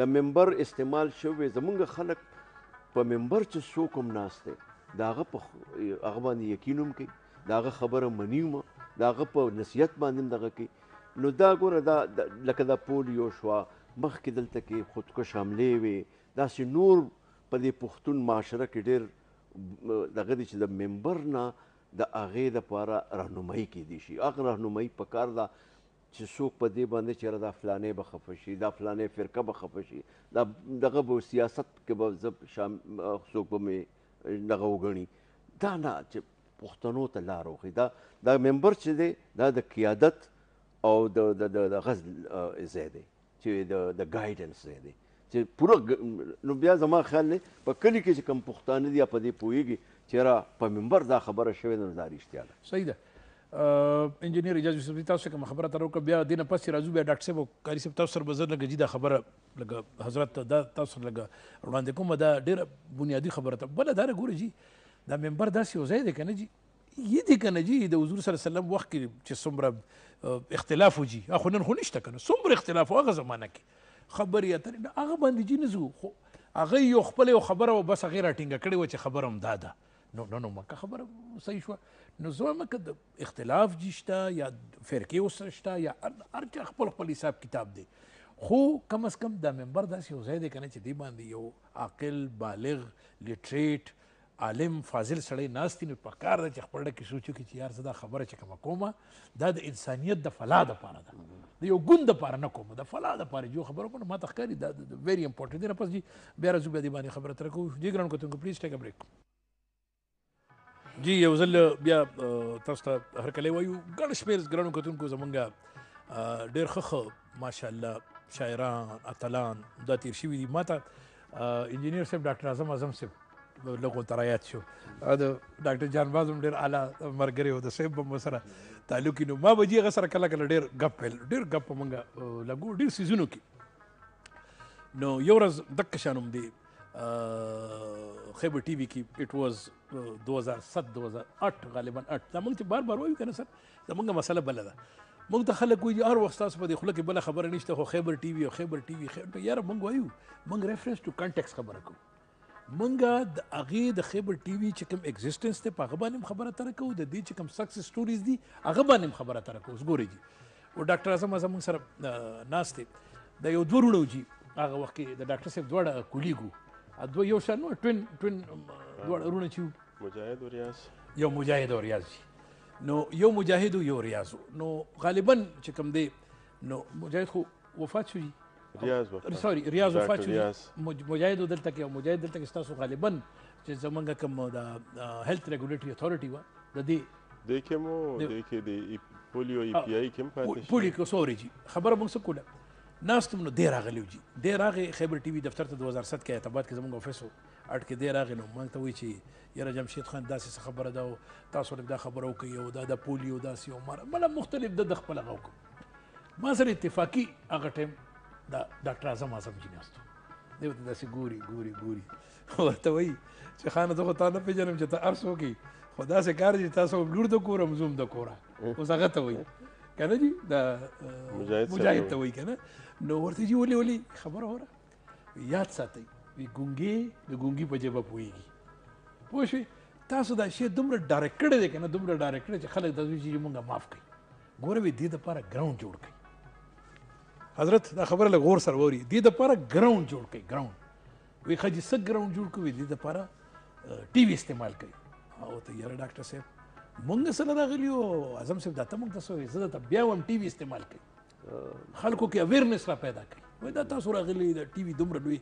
د ممبر استعمال شوی زمونږ خلک په ممبر چې څوک هم ناست دی د هغه په هغه باندې یقین هم کوي د هغه خبره مني هم د هغه په نصیحت باندې هم دغه کوي نو دا ګوره دا لکه دا پولیو شوه مخکې دلته کې خودکش حملې وې داسې نور په دې پښتون معاشره کې ډېر دغه دي چې د ممبر نه د هغې لپاره رهنمایي کېدی شي. هغه رهنمایي په کار ده چې څوک په دې باندې چې دا فلانی به خفه شي، دا فلانی فرقه به خفه شي، دا دغه به سیاست کې به زه شام څوک به مې دغه وګڼي. دا نه چې پښتنو ته لار وښي. دا دا منبر چې دی دا د قیادت او د د د غز ځای دی. چې د د ګایډنس ځای دی چې پوره نو بیا زما خیال دی په کلی کې چې کم پښتانه دي په دې پوهیږي چې را په منبر دا خبره شوې ده دا رښتیا ده صحیح ده انجنیر اجازه یوسف تاسو کوم خبره تر وکړه بیا دینه پسې راځو بیا ډاکټر صاحب کاری صاحب تاسو سره بزر لګی جی دا خبره لګ حضرت دا تاسو لګ وړاندې کوم دا ډیره بنیادی خبره ته بل دا ګوري جی دا منبر داسې وځي ده کنه جی یی دی کنه جی د حضور صلی الله علیه وسلم وخت کې چې څومره اختلاف وجي اخو نن خو نشته کنه څومره اختلاف هغه زمانہ کې خبرې اترې نه هغه باندې جی نه زو خو هغه یو خپل یو خبره و بس غیر ټینګه کړې و چې خبره هم دا ده نو نو نو مکه خبره صحیح شو نو زما مکه د اختلاف جشته یا فرقې وسشته یا هر چا خپل خپل حساب کتاب دی خو کم از کم دا منبر داسې یو ځای دی کنه چې دی باندې یو عاقل بالغ لیټریټ عالم فاضل سړی ناست دی نو پکار ده چې خپل ډکې سوچ وکړي چې یار زه دا خبره چې کومه کومه دا د انسانیت د فلاح دپاره ده د یو ګوند دپاره نه کوم د فلاح دپاره چې یو خبره وکړو ما ته ښکاري دا ویری امپورټنټ دی نه پس جي بیا راځو بیا دې باندې خبره تر کوو جي ګران کتونکو پلیز ټیک بریک جی یو ځل بیا تاسو ته هرکلی وایو ګڼ شمېر ګرانو کتونکو زمونږ ډېر ښه ښه ماشاءالله شاعران اتلان دا تیر شوي دي ما ته انجینیر صاحب ډاکټر اعظم اعظم صاحب لږ ورته رایاد شو د ډاکټر جان باز هم ډېر اعلی ملګری و د صاحب هم سره تعلق نو ما به جي هغه سره کله کله ډېر ګپ پیل ډېر ګپ په موږ لګو ډېر سیزونو کې نو یو ورځ دک شان هم دی خیبر ټي وي کې اټ واز 2007 2008 غالبا 8 دا موږ ته بار بار وایو کنه سر زمونږ مسله بله ده مونږ ته خلک وایي هر وخت تاسو په دې خوله کې بله خبره نشته خو خیبر ټي وي او خیبر ټي وي خیبر یاره مونږ وایو مونږ ریفرنس ټو کانټیکس خبره کوو مونږ د هغه د خیبر ټي وي چې کوم ایگزیسټنس ته په هغه باندې خبره تر کوو د دې چې کوم سکسس سټوریز دي هغه باندې خبره تر کوو ګوري جی او ډاکټر اعظم اعظم مونږ سره ناشته د یو دوه رونو جی هغه وخت کې د ډاکټر صاحب دوړه کولیګو ا دوه یو شان ټوین ټوین دوړه رونه چې مجاهد او ریاض یو مجاهد او ریاض جی نو یو مجاهد یو ریاض نو غالبا چې کوم دی نو مجاهد خو وفات شوی ریاض وفات سوري ریاض وفات شو مجاهد دلته کې او مجاهد دلته کې تاسو غالبا چې زمونږ کوم دا هیلث ریګولیټری اتھارټي و د دې د کې مو د کې د پولیو ای پی آی کې پاتې شو پولیو کو سوري جی خبره مونږ څه کوله ناستم نو ډیر راغلی جی ډیر راغی خیبر ټي وي دفتر ته 2007 کې اعتماد کې زمونږ افیس اډ کې دی راغی نو مونږ ته وایي چې یاره جمشید خان داسې څه خبره ده او تاسو لږ دا خبره وکړئ او دا د پولیو داسې او مر بله مختلف د د خپل هغه وکړو ما سره اتفاقي هغه ټایم د ډاکټر اعظم اعظم جي ناستو دی ورته داسې ګوري ګوري ګوري ورته وایي چې خانه زه خو تا نه پېژنم چې ته هر څوک یې خو داسې کار چې تاسو هم لور د کوره هم زه هم د کوره اوس هغه ته وایي که نه جي د مجاهد ته وایي که نه نو ورته جي ولې ولې خبره وره یاد ساتئ وی ګونګي د ګونګي په جبه پويږي پوه شئ تاسو دا شی دومره ډایرک کړی دی کنه دومره ډایرک کړی چې خلک تاسو چې مونږه معاف کړي ګوره وی دې د لپاره ګراوند جوړ کړي حضرت دا خبره له غور سره ووري دې د لپاره ګراوند جوړ کړي ګراوند وی خجی سګ ګراوند جوړ کړي دې د لپاره ټي وي استعمال کړي او ته یاره ډاکټر صاحب مونږ سره راغلی او اعظم صاحب دا ته مونږ ته سوې زه ته بیا هم ټي وي استعمال کړي خلکو کې اویرنس را پیدا کړي وای دا تاسو راغلي د ټي وي دومره لوی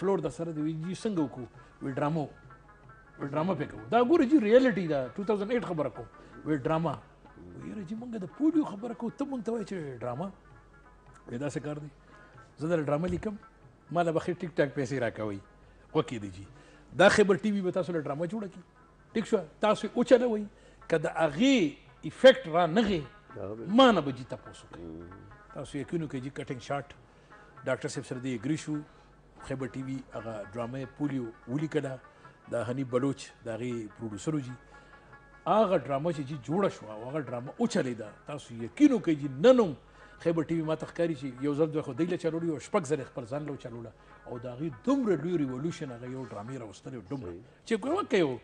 فلور د سره دی وی جی څنګه وکړو وی ډرامو وی ډرامه پې کوو دا ګوره جی ریالټي دا 2008 خبره کوم وی ډرامه ویره جی مونږ د پولیو خبره کوو ته مونږ ته وای چې ډرامه وی دا څه کار دی زه د ډرامه لیکم مال بخیر ټیک ټاک پیسې راکوي وکې دی جی دا خبر ټي وي به تاسو له ډرامه جوړه کی ټیک شو تاسو اوچلوئ که د هغې افیکټ را نغی ما نه به جي تاسو کوي تاسو یقینو کې جي کټینګ شاټ ډاکټر صاحب سره دې اګری شو خیبر ټي وي هغه ډرامه پولیو ولیکله د هنی بلوچ د غي پروډوسر جي هغه ډرامه چې جي جوړه شو هغه ډرامه او چلی دا تاسو یقینو کې جي ننم خیبر ټي وي ما تخکاری چې یو ځل دوه خو دی له چلولې او شپږ ځله خپل ځان له چلوله او دا غي دومره لوی ریولوشن هغه یو ډرامې راوستل دومره چې کوه کوي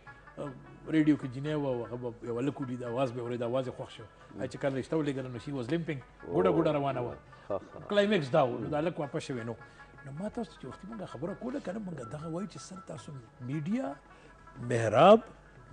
ریډیو کې جنې و هغه به یو لکو دي د आवाज به اورید आवाज خوښ شو چې کله رښتو لګل نو شي واز لیمپینګ ګډه ګډه روانه و کلایمکس دا و دا لکو واپس شوی نو نو ما تاسو چې وخت موږ خبره کوله کنه موږ دغه وای چې سر تاسو میډیا محراب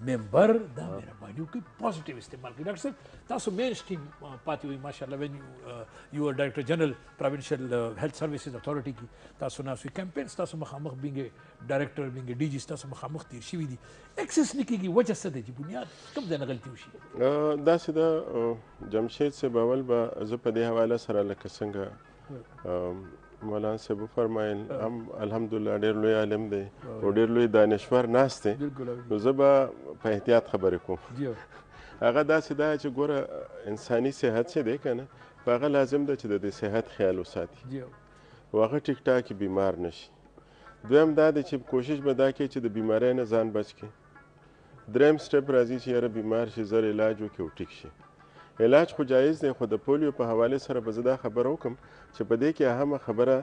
ممبر دا مهرباني وکړئ پوزټیو استعمال کړئ ډاکټر صاحب تاسو مین سټریم پاتې وئ ماشاءالله وین یو ار ډایرکټر جنرال پروینشل هیلث سرویسز اتھارټي کې تاسو ناسو کمپاین تاسو مخامخ بینګې ډایرکټر وینګ ډي جی ستاسو مخامخ تیر شوی دی اکسس نه کیږي وجه څه ده چې بنیاد کوم ځای نه غلطي وشي دا سه دا جمشید صاحب اول به زه په دې حواله سره لکه څنګه مولانا صاحب فرمایل هم الحمدلله ډیر لوی عالم دی او ډیر لوی دانشور ناست دی نو زه به په احتیاط خبرې کوم هغه داسې ده چې ګوره انساني صحت څه دی کنه هغه لازم ده چې د دې صحت خیال وساتي او هغه ټیک ټاک بیمار نشي دویم دا دی چې کوشش به دا کې چې د بیماری نه ځان بچ کې دریم سټپ راځي چې یاره بیمار شي زر علاج وکړي او ټیک شي علاج خو جایز دی خو د پولیو په حواله سره به زه دا خبره وکم چې په دې کې اهمه خبره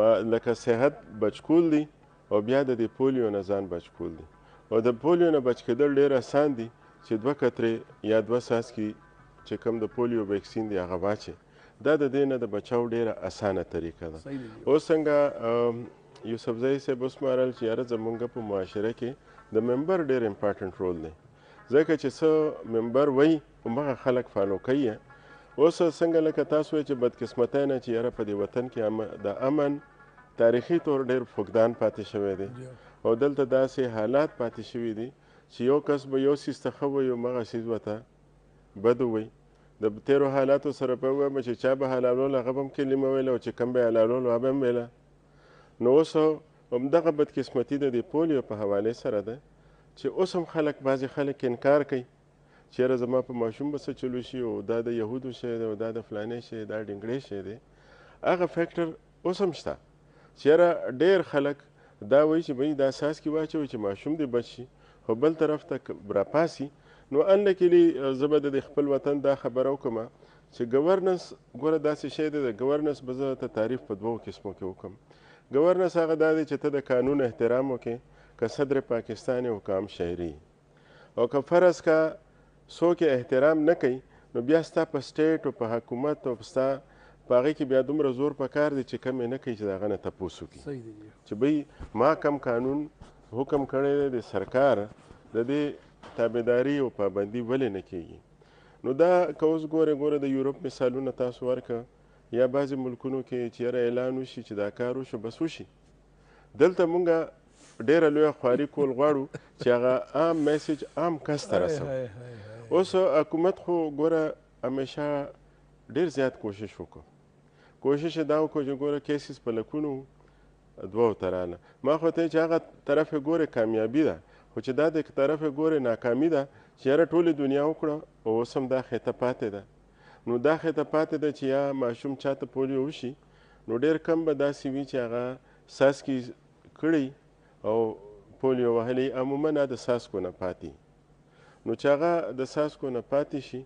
ما لکه صحت بچکول دی او بیا د دې پولیو نه ځان بچکول دی او د پولیو نه بچ کېدل ډېر اسان دي چې دوه کترې یا دوه څاڅکي چې کوم د پولیو ویکسین دی هغه واچي دا د دې نه د بچاو ډېره اسانه طریقه ده. اوس څنګه یوسفزی صاحب وسپارل چې یاره زمونږ په معاشره کې د ممبر ډېر امپارټنټ رول دی ځکه چې څه ممبر وای همغه خلک فالو کوي اوس څنګه لکه تاسو چې بدقسمتۍ نه چې یاره په دې وطن کې د امن تاریخي طور ډېر فقدان پاتې شوی دی او دلته داسې حالات پاتې شوي دي چې یو کس به یو څیز ته ښه وي او مغه څیز به ته بد وي د تیرو حالاتو سره په وبه چې چا به حلالول هغه به هم کلمه ویله او چې کم به حلالول هغه به هم ویله نو اوس هم دغه بدقسمتي د دې پولیو په حواله سره ده چې اوس هم خلک بعضې خلک انکار کوي چیرې زما په ماشوم به څه چلو شي او دا د یهودو شی دی او دا د فلانې شی دا ډنګړې شی دی هغه فیکټر اوس هم شته چې یاره ډېر خلک دا وایي چې بهي دا څاڅکي واچوئ چې ماشوم دې بچ شي، خو بل طرف ته که راپاڅي نو انلکیلي زه به د خپل وطن دا خبره وکړم چې ګورننس ګوره دا څه شی دی د ګورننس به زه ته تعریف په دوو قسمو کې وکړم ګورننس هغه دا دی چې ته د قانون احترام وکړې که صدر پاکستان یې او که هم شهري او که فرض که څوک یې احترام نه کوي نو بیا ستا په سټیټ او په حکومت او ستا په هغه کې بیا دومره زور په کار دی چې کم یې نه کوي چې د هغه نه تپوس وکړي چې بی ما کم قانون حکم کړی دی د سرکار د دې تابعداري او پابندي ولې نه کیږي نو دا که اوس ګوره ګوره د یورپ مثالونه تاسو ورکه یا بعضې ملکونو کې چې یاره اعلان وشي چې دا کار وشو بس وشي دلته مونږه ډیره لویه خواري کول غواړو چې هغه عام میسج عام کس ته رسو اوس حکومت خو ګوره همیشه ډیر زیات کوشش وکړو کوشش یې دا وکړو چې ګوره کیسز په لکونو دوو ته رانه ما خو ته چې هغه طرف یې ګوره کامیابي ده خو چې دا د طرف یې ګوره ناکامي ده چې یاره ټولې دنیا وکړه او اوس هم دا خیته پاتې ده نو دا خیته پاتې ده چې یا ماشوم چاته پولیو وشي نو ډېر کم به داسې وي چې هغه څاڅکي کړي او پولیو وهلي عموما د څاڅکو نه پاتې نو چې هغه د څاڅکو نه پاتې شي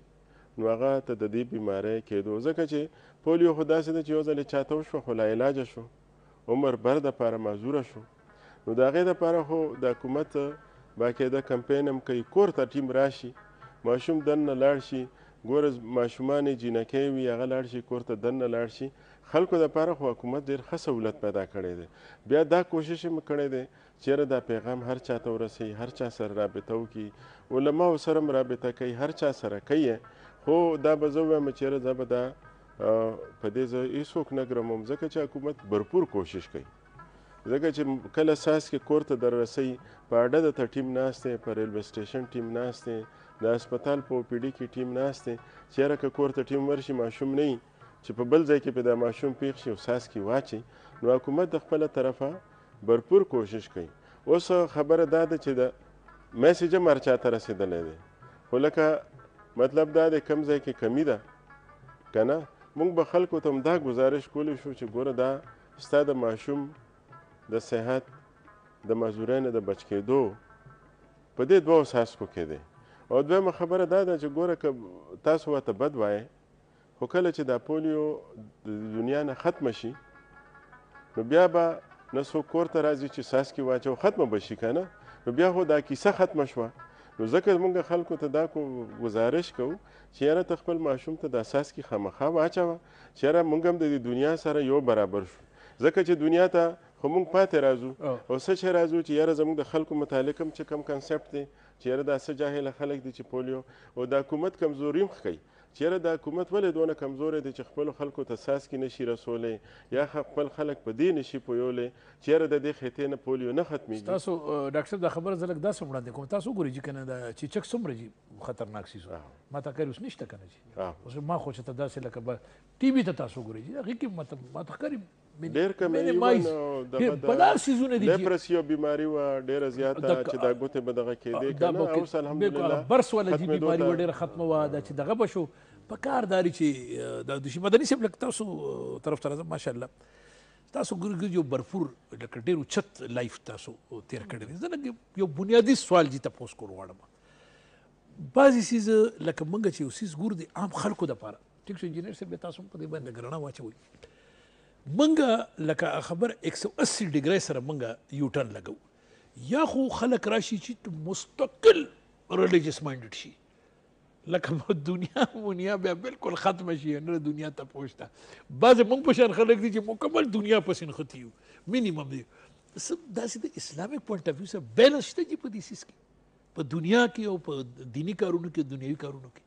نو هغه ته د دې بیمارۍ کېدو ځکه چې پولیو خو داسې ده چې یو ځل یې چاته وشوه خو لاعلاجه شو عمر بر دپاره معذوره شو نو د هغې لپاره خو د حکومت باقاعده کمپین هم کوي کور ته ټیم راشي ماشوم دننه لاړ شي ګوره ماشومان یې جینکۍ وي هغه لاړ شي کور ته دننه لاړ شي خلکو دپاره خو حکومت ډېر ښه سهولت پیدا کړی دی بیا دا کوشش هم کړی دی چېرې دا پیغام هر چا ته ورسوي هر چا سره رابطه وکړي علماو سره هم رابطه کوي هر چا سره کوي خو دا به زه ووایم چېرې زه به دا په دې زه هېڅوک نه ګرموم ځکه چې حکومت بھرپور کوشش کوي ځکه چې کله څاڅکې کور ته در رسي په اډه د ته ټیم ناست دی په ریلوې سټیشن ټیم ناست دی د هسپتال په اوپیډي کې ټیم ناست دی چې یاره که کور ته ټیم ورشي ماشوم نه چې په بل ځای کې په دا ماشوم پیښ شي او څاڅکي واچي نو حکومت د خپله طرفه برپور کوشش کوي اوس خبره دا ده چې د میسج هم هر چا ته رسېدلی دی خو لکه مطلب دا دی کم ځای کې کمی ده که نه موږ به خلکو ته هم دا ګزارش کولی شو چې ګوره دا ستا د ماشوم د صحت د مزورۍ نه د بچ کېدو په دې دوو څاڅکو کې دی او دویمه خبره دا ده چې ګوره که تاسو ورته بد وایې خو کله چې دا پولیو د دنیا نه ختمه شي نو بیا به نه څوک کور ته راځي چې څاڅکي واچو ختمه به شي که نه نو بیا خو دا کیسه ختمه شوه نو ځکه موږ خلکو ته دا کو گزارش کوو چې یاره ته خپل ماشوم ته دا څاڅکي خامخا واچوه چېرې موږ هم د دې دنیا سره یو برابر شو ځکه چې دنیا ته خو موږ پاتې راځو او څه چې راځو چې یاره زموږ د خلکو متعلق هم چې کم کنسپټ دی چې یاره دا څه جاهل خلک دي چې پولیو او د حکومت کمزوري هم ښکوي چیرې د حکومت ولې دونه کمزورې دي چې خپل خلکو ته ساس کې نشي رسولې یا خپل خلک په دې نشي پویولې چیرې د دې خېتې نه پولیو نه ختمېږي تاسو ډاکټر صاحب دا خبره زه لږ داسې وړاندې کوم تاسو ګورئ چې کنه دا چې چک څومره جي خطرناک سیز ما ته کاری اوس نشته کنه جی اوس ما خو چې ته داسې لکه به ټي وي ته تاسو ګورئ جی هغه کې ما ته ما ته کاری ډیر کم ایمن دغه بلار سیزونه دي لیپرس یو بیماری و ډیره زیاته چې دا ګوتې به دغه کېدې کنه اوس الحمدلله برس ولا جی بیماری و ډیره ختمه و دا چې دغه بشو په کار داري چې د دوشي مدني سیب لک تاسو طرف ته راځم ماشاءالله تاسو ګرګ یو برفور لکه ډیر چت لایف تاسو تیر کړی دی زه یو بنیادی سوال جی تاسو کول غواړم بعضی سیز لکه منګه چې اوسیز ګور دي عام خلکو د پاره ټیک شو انجینر صاحب تاسو په دې باندې ګرنا واچوي منګه لکه خبر 180 ډیګري سره منګه یو ټرن لګو یا خو خلک راشي چې مستقل ریلیجیس مایندډ شي لکه مو دنیا مونیا بیا بالکل ختم شي نه دنیا ته پوښتا بعض مونږ په شان خلک دي چې مکمل دنیا پسین ختیو مینیمم دي سب داسې د اسلامیک پوینټ اف ویو سره بیلنس شته چې په دې سیس کې په دنیا کې او په دینی کارونو کې دنیوي کارونو کې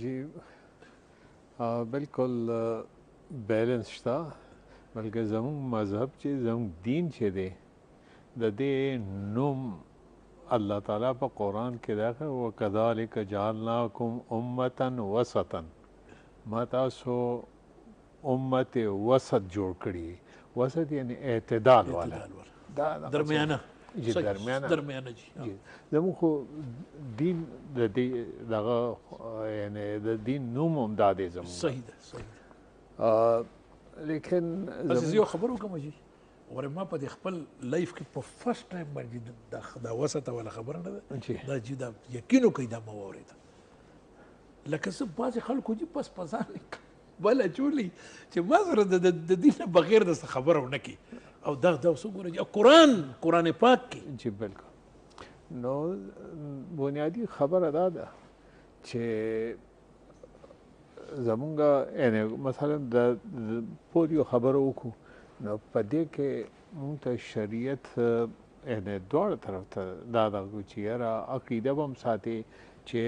جی بالکل بیلنس شته بلکې زموږ مذهب چې زموږ دین چې دی د دې نوم الله تعالی په قران کې دا او کذالک جعلناکم امه وسطا ما تاسو امت وسط جوړ کړي وسط یعنی اعتدال والا درمیانه جی درمیانه درمیانه جی زموږ خو دین د دې دغه یعنی د دین نوم هم دا دی زموږ صحیح ده صحیح لیکن زه یو خبرو کوم جی ور ما په خپل لایف کې په فرست ټایم باندې دا خدا وسته ولا خبر نه ده دا چې دا یقینو کوي دا مو اورید لکه څه باز خلکو دي پس پزان بل چولی چې ما سره د د دین نه بغیر د خبره ونه کی او دا دا اوس ګورې او قران قران پاک کې چې بالکل نو بنیادی خبره دا ده چې زمونږ یعنی مثلا د پولیو خبره وکړو نو په دې کې مونږ ته شریعت یعنی دواړه طرف ته دا دا چې یاره عقیده به هم ساتې چې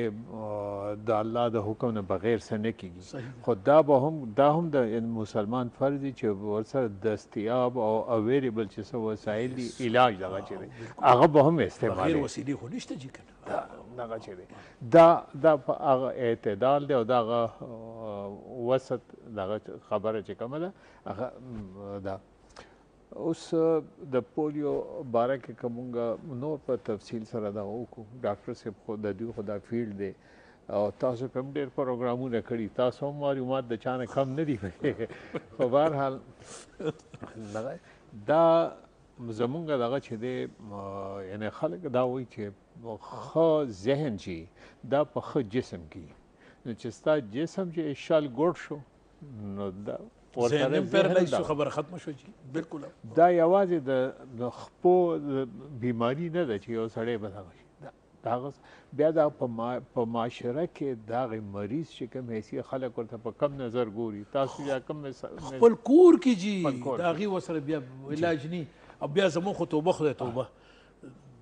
د الله د حکم نه بغیر څه نه کیږي خو دا به هم دا هم د مسلمان فرض دی چې ورسره دستیاب او اویلیبل چې څه وسایل دي علاج دغه چې دی هغه به هم استعمال بغیر وسیلې خو نشته چې کنه دغه چې دی دا دا هغه اعتدال دی او دغه وسط دغه خبره چې کومه ده هغه دا اوس د پولیو باره کې کومګه نور په تفصیل سره دا وکړو ډاکټر صاحب خو د دوی خدا فیلډ دی او تاسو کوم ډیر پروګرامونه کړی تاسو هم معلومات د چانه کم نه دی په بهر حال دا زمونږ دغه چې دی یعنی خلک دا وایي چې خو ذهن چې دا په خو جسم کې نو چې ستا جسم چې شال ګډ شو نو دا ورسره پرلای شو خبر ختم شو جی بالکل دا یوازې د د خپو بیماری نه ده چې یو سړی به دغه شي دا بیا دا په معاشره کې دا غي مریض چې کوم هيسي خلک ورته په کم نظر ګوري تاسو یا کم خپل کور کې جی دا غي وسره بیا علاج ني او بیا زمو خو توبه خو توبه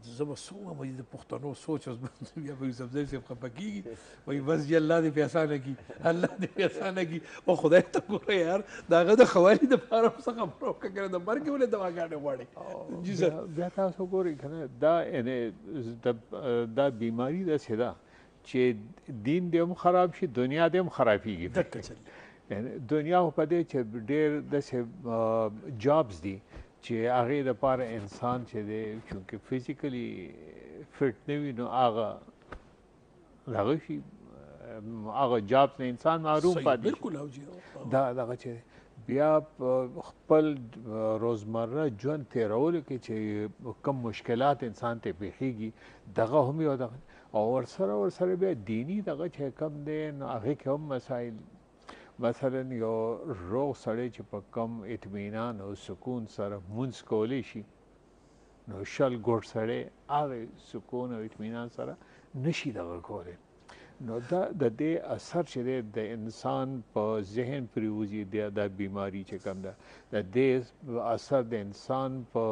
زه به څومره به د پښتنو سوچ اوس بیا به یوسفزی صاحب خفه کېږي وایي بس جي الله دې پې اسانه کړي الله دې پې اسانه کړي او خدای ته ګوره یار د هغه د خوالي دپاره هم څه خبره وکړه که نه د مرګ یې ولې دواګانې غواړې جي سر بیا تاسو ګورئ که نه دا یعنې دا بیماري داسې ده چې دین دې هم خراب شي دنیا دې هم خرابېږي دقه چل یعنی دنیا په دې چې ډېر داسې جابز دي چې هغه د پاره انسان چې دی چونکه فزیکلی فټ نه وي نو هغه هغه شي هغه جاب نه انسان محروم پاتې بالکل او جی دا دغه چې بیا خپل روزمره ژوند تیرول کې چې کم مشکلات انسان ته پیخیږي دغه هم یو دغه او ورسره ورسره بیا دینی دغه چې کم دی نو هغه کې هم مسائل مثلا یو روغ سړی چې په کم اطمینان او سکون سره مونږ کولی شي نو شل ګډ سړی هغه سکون او اطمینان سره نشي دغه کولی نو دا د دې اثر چې د انسان په ذهن پرې وځي د بیماری چې کم ده د دې اثر د انسان په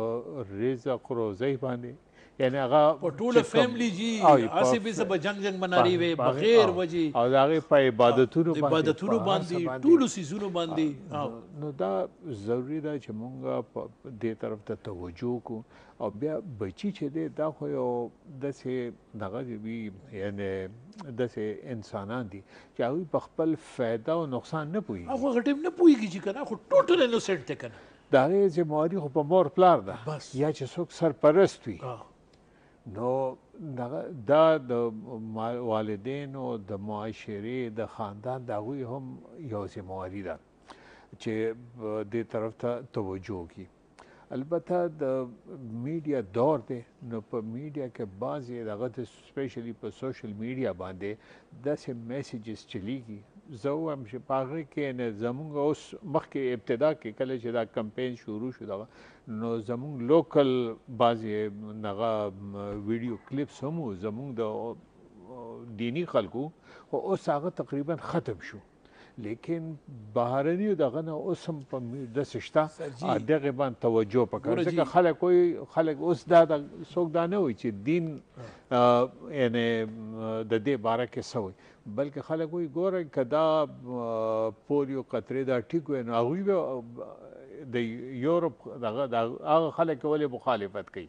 رزق روزي باندې یعنی هغه په ټوله فیملی جی اسی به سب جنگ جنگ مناری وي بغیر وجي او هغه په عبادتونو باندې عبادتونو باندې ټول سيزونو باندې نو دا ضروری ده چې مونږه په دې طرف ته توجه کو او بیا بچی چې دی دا خو یو داسې دغه دی وی یعنی داسې انسانان دي چې هغه په خپل فائدہ او نقصان نه پوي هغه غټیم نه پويږي چې کنه خو ټوټل انوسنت ته کنه د هغې ذمه واري خو په مور پلار ده بس. یا چې څوک سرپرست وي آه. نو دغه دا د ما- والدینو د معاشرې د خاندان د هغوی هم یو ذمه واري ده چې ب- دې طرف ته توجه وکړي البته د میډیا دور دی نو په میډیا کې بعضې دغه د سپیشلی په سوشل میډیا باندې داسې میسجز چلیږي زه وایم چې په هغه کې نه زمونږ اوس مخکې ابتدا کې کله چې دا کمپین شروع شو دغه نو زمونږ لوکل بعضې نغه ویډیو کلیپس هم زمونږ د دینی خلکو خو اوس هغه تقریبا ختم شو لیکن بهرنی دغه نه اوس هم په داسې شته دغه باندې توجه پکار ځکه خلک وي خلک اوس دا د څوک دا نه وي چې دین یعنی د دې باره کې سوي بلکې خلک وي ګوره کدا پولیو قطرې دا ټیک وي نو هغوی به د یورپ دغه هغه خلک ولې مخالفت کوي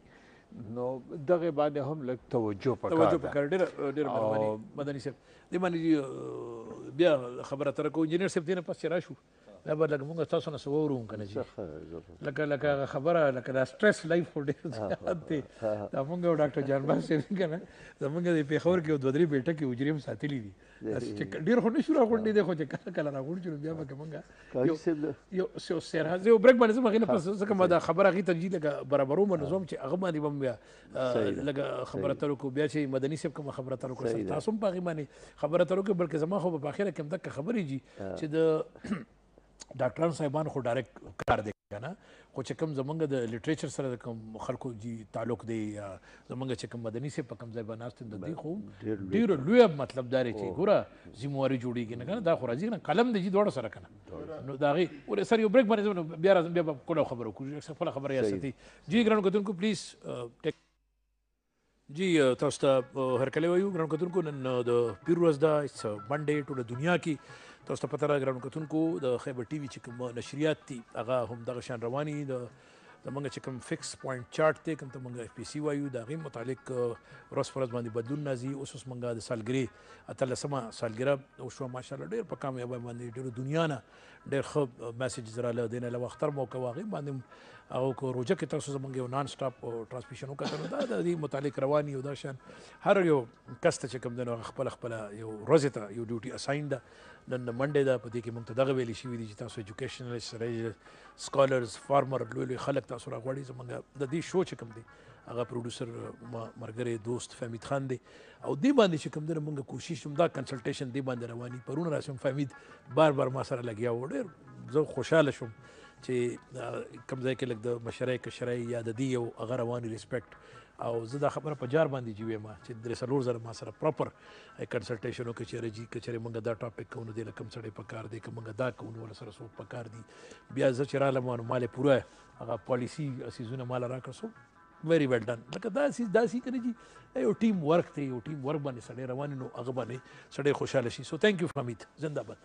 نو دغه باندې هم لږ توجه پکار ده توجه پکار ډېر ډېر مهرباني مدني صاحب دې باندې بیا خبره تر کو انجنیر صاحب دې نه پس چې راشو دا به لکه موږ تاسو نه څه وورو هم که نه چې لکه لکه هغه خبره لکه دا سټرس لایف خو ډېر زیات دی دا موږ او ډاکټر جانباز صاحب که نه زموږ د پېښور کې دوه درې بیټکې حجرې هم ساتلي دي چې ډېر خو نه شو راغونډې دی خو چې کله کله راغونډ شو بیا به که موږ یو سیو سیر زه یو برک باندې ځم هغې نه پس ځکه ما دا خبره هغې ته جي لکه برابروم نو ځم چې هغه باندې به بیا لګه خبره ترو کو بیا چې مدني صاحب کوم خبره ترو کو تاسو هم پاغي باندې خبره ترو کو بلکې زما خو په اخره کې هم دغه خبرې جی چې د ډاکټران صاحبان خو ډایرکټ کار دی کنه خو چې کوم زمونږ د لټریچر سره د کوم خلکو جی تعلق دی یا زمونږ چې کوم مدني سه په کوم ځای باندې ناست د دې خو ډیر لوی مطلب داري چې ګوره ذمہواری جوړیږي نه کنه دا خو راځي نه قلم دی جی دوړ سره کنه نو دا غي ور سر یو بریک باندې نو بیا راځم بیا په کوله خبرو کو چې خپل خبره یا ساتي جی ګران کتونکو پلیز جی تاسو ته هر کله وایو ګران کتونکو نن د پیر ورځ دا اس باندې ټول دنیا کې تاسو ته پته را ګران کتونکو د خیبر ټي وي چې کوم نشریات دي هغه هم دغه شان رواني د زمونږ چې کوم فکس پوینټ چارت دی کوم ته مونږ اف پی سی وایو د هغې متعلق ورځ پر ورځ باندې بدلون راځي اوس اوس مونږ د سالګرې اتلسمه سالګره وشوه ماشاءالله ډېر په کامیابه باندې ډېرو دنیا نه ډېر ښه میسجز راله دی نه علاوه اختر موقع وه هغې باندې هغه کو روژه کې تاسو زمونږ یو نان سټاپ ټرانسمیشن وکړ نو دا د دې متعلق روان یو دا شان هر یو کس ته چې کوم دی نو خپل خپل یو ورځ ته یو ډیوټي اساین ده نن منډه ده په دې کې مونږ ته دغه ویل شي دي چې تاسو ایجوکیشنل سره سکالرز فارمر لوی لوی خلک تاسو را غواړي زمونږ د دې شو چې کوم دی هغه پروډوسر مرګره دوست فهمید خان دی او دې باندې چې کوم دنه موږ کوشش هم دا کنسلټیشن دې باندې رواني پرون راسم فهمید بار بار ما سره لګیا و ډېر زه خوشاله شوم چې کوم ځای کې لګ د مشرۍ کشرۍ یا د دې یو هغه رواني ریسپیکټ او زه دا خبره په جار باندې جوړه ما چې درې سلور زره ما سره پراپر کنسلټیشن وکړي چې رجی کچره موږ دا ټاپک کوو نو د لکم سړې په کار دی کومګه دا کوو نو سره سو په کار دی بیا زه چې رالم نو مال پوره هغه پالیسی سیزونه مال راکړ سو ویری ویل ډن لکه دا سیز دا سی کنه جی یو ټیم ورک ته یو ټیم ورک باندې سړی روان نو هغه باندې سړی خوشاله شي سو ثانک یو فامیت زنده باد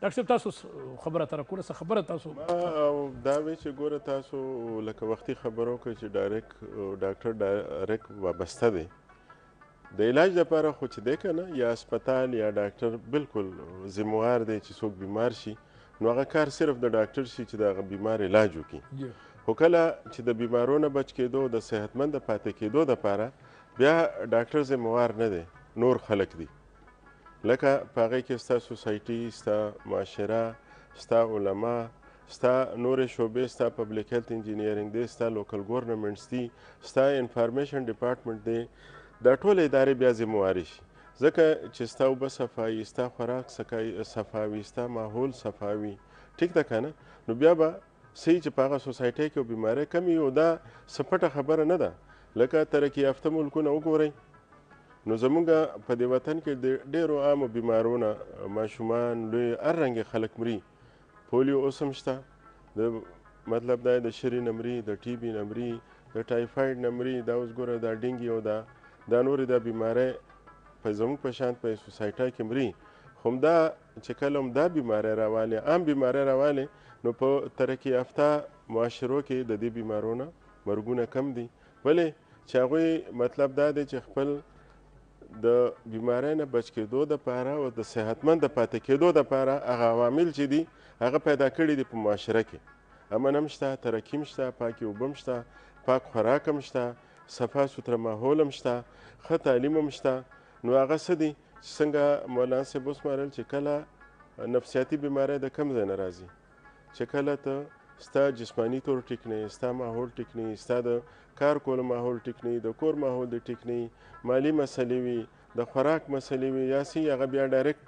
ډاکټر صاحب تاسو خبره تر کوله څه خبره تاسو دا وی چې ګوره تاسو لکه وختي خبرو کې چې ډایرک ډاکټر ډایرک وابسته دی د علاج لپاره خو چې دی که نه یا اسپتال یا ډاکټر بالکل ذموار دی چې څوک بیمار شي نو هغه کار صرف د ډاکټر شي چې د هغه بیمار علاج وکړي خو کله چې د بیمارو نه بچ کېدو د صحتمند پاتې کېدو دپاره بیا ډاکټر ذموار نه دی نور خلک دي لکه په هغې کې ستا سوسایټي ستا معاشره ستا علما ستا نورې شعبې ستا پبلک هیلت انجینیرنګ دی ستا لوکل ګورنمنټس دي ستا انفارمیشن ډپارټمنټ دی دا ټول ادارې بیا ذموارې شي ځکه چې ستا اوبه صفایي ستا خوراک صفاوي ستا ماحول صفاوي ټیک ده که نه نو بیا به څه چې په هغه سوسایټۍ کې بیمارۍ کمې وي او دا څه پټه خبره نه ده لکه ترقي یافته ملکونه وګورئ نو زمونږ په دې وطن کې د ډېرو عامو بیمارونه ماشومان لوی هر رنګې خلک مري پولیو اوس هم شته د مطلب دا د شری نمری د ټي بي نمری د ټایفاید نمری دا اوس ګوره دا ډینګي او دا دا نور دا بیماری په زموږ په شان په سوسایټا کې مري همدا چې کله هم دا بیماری راواله عام بیماری راواله نو په ترقی یافته معاشرو کې د دې بیمارونو مرګونه کم دي ولې چې هغوی مطلب دا دی چې خپل د بیمارۍ نه بچ کېدو دپاره او د صحتمند پاتې کېدو دپاره هغه عوامل چې دي هغه پیدا کړي دي په معاشره کې امن هم شته ترقي هم شته پاکې اوبه هم شته پاک خوراک هم شته صفا سوتره ماحول هم شته ښه تعلیم هم شته نو هغه څه دي چې څنګه مولانا صاحب وسپارل چې کله نفسیاتي بیماری د کم ځای نه راځي چې کله ته ستا جسمانی طور ټیک نه ستا ماحول ټیک نه ستا د کار کولو ماحول ټیک نه د کور ماحول د ټیک نه مالی مسلې وي د خوراک مسلې وي یا سی هغه بیا ډایرکټ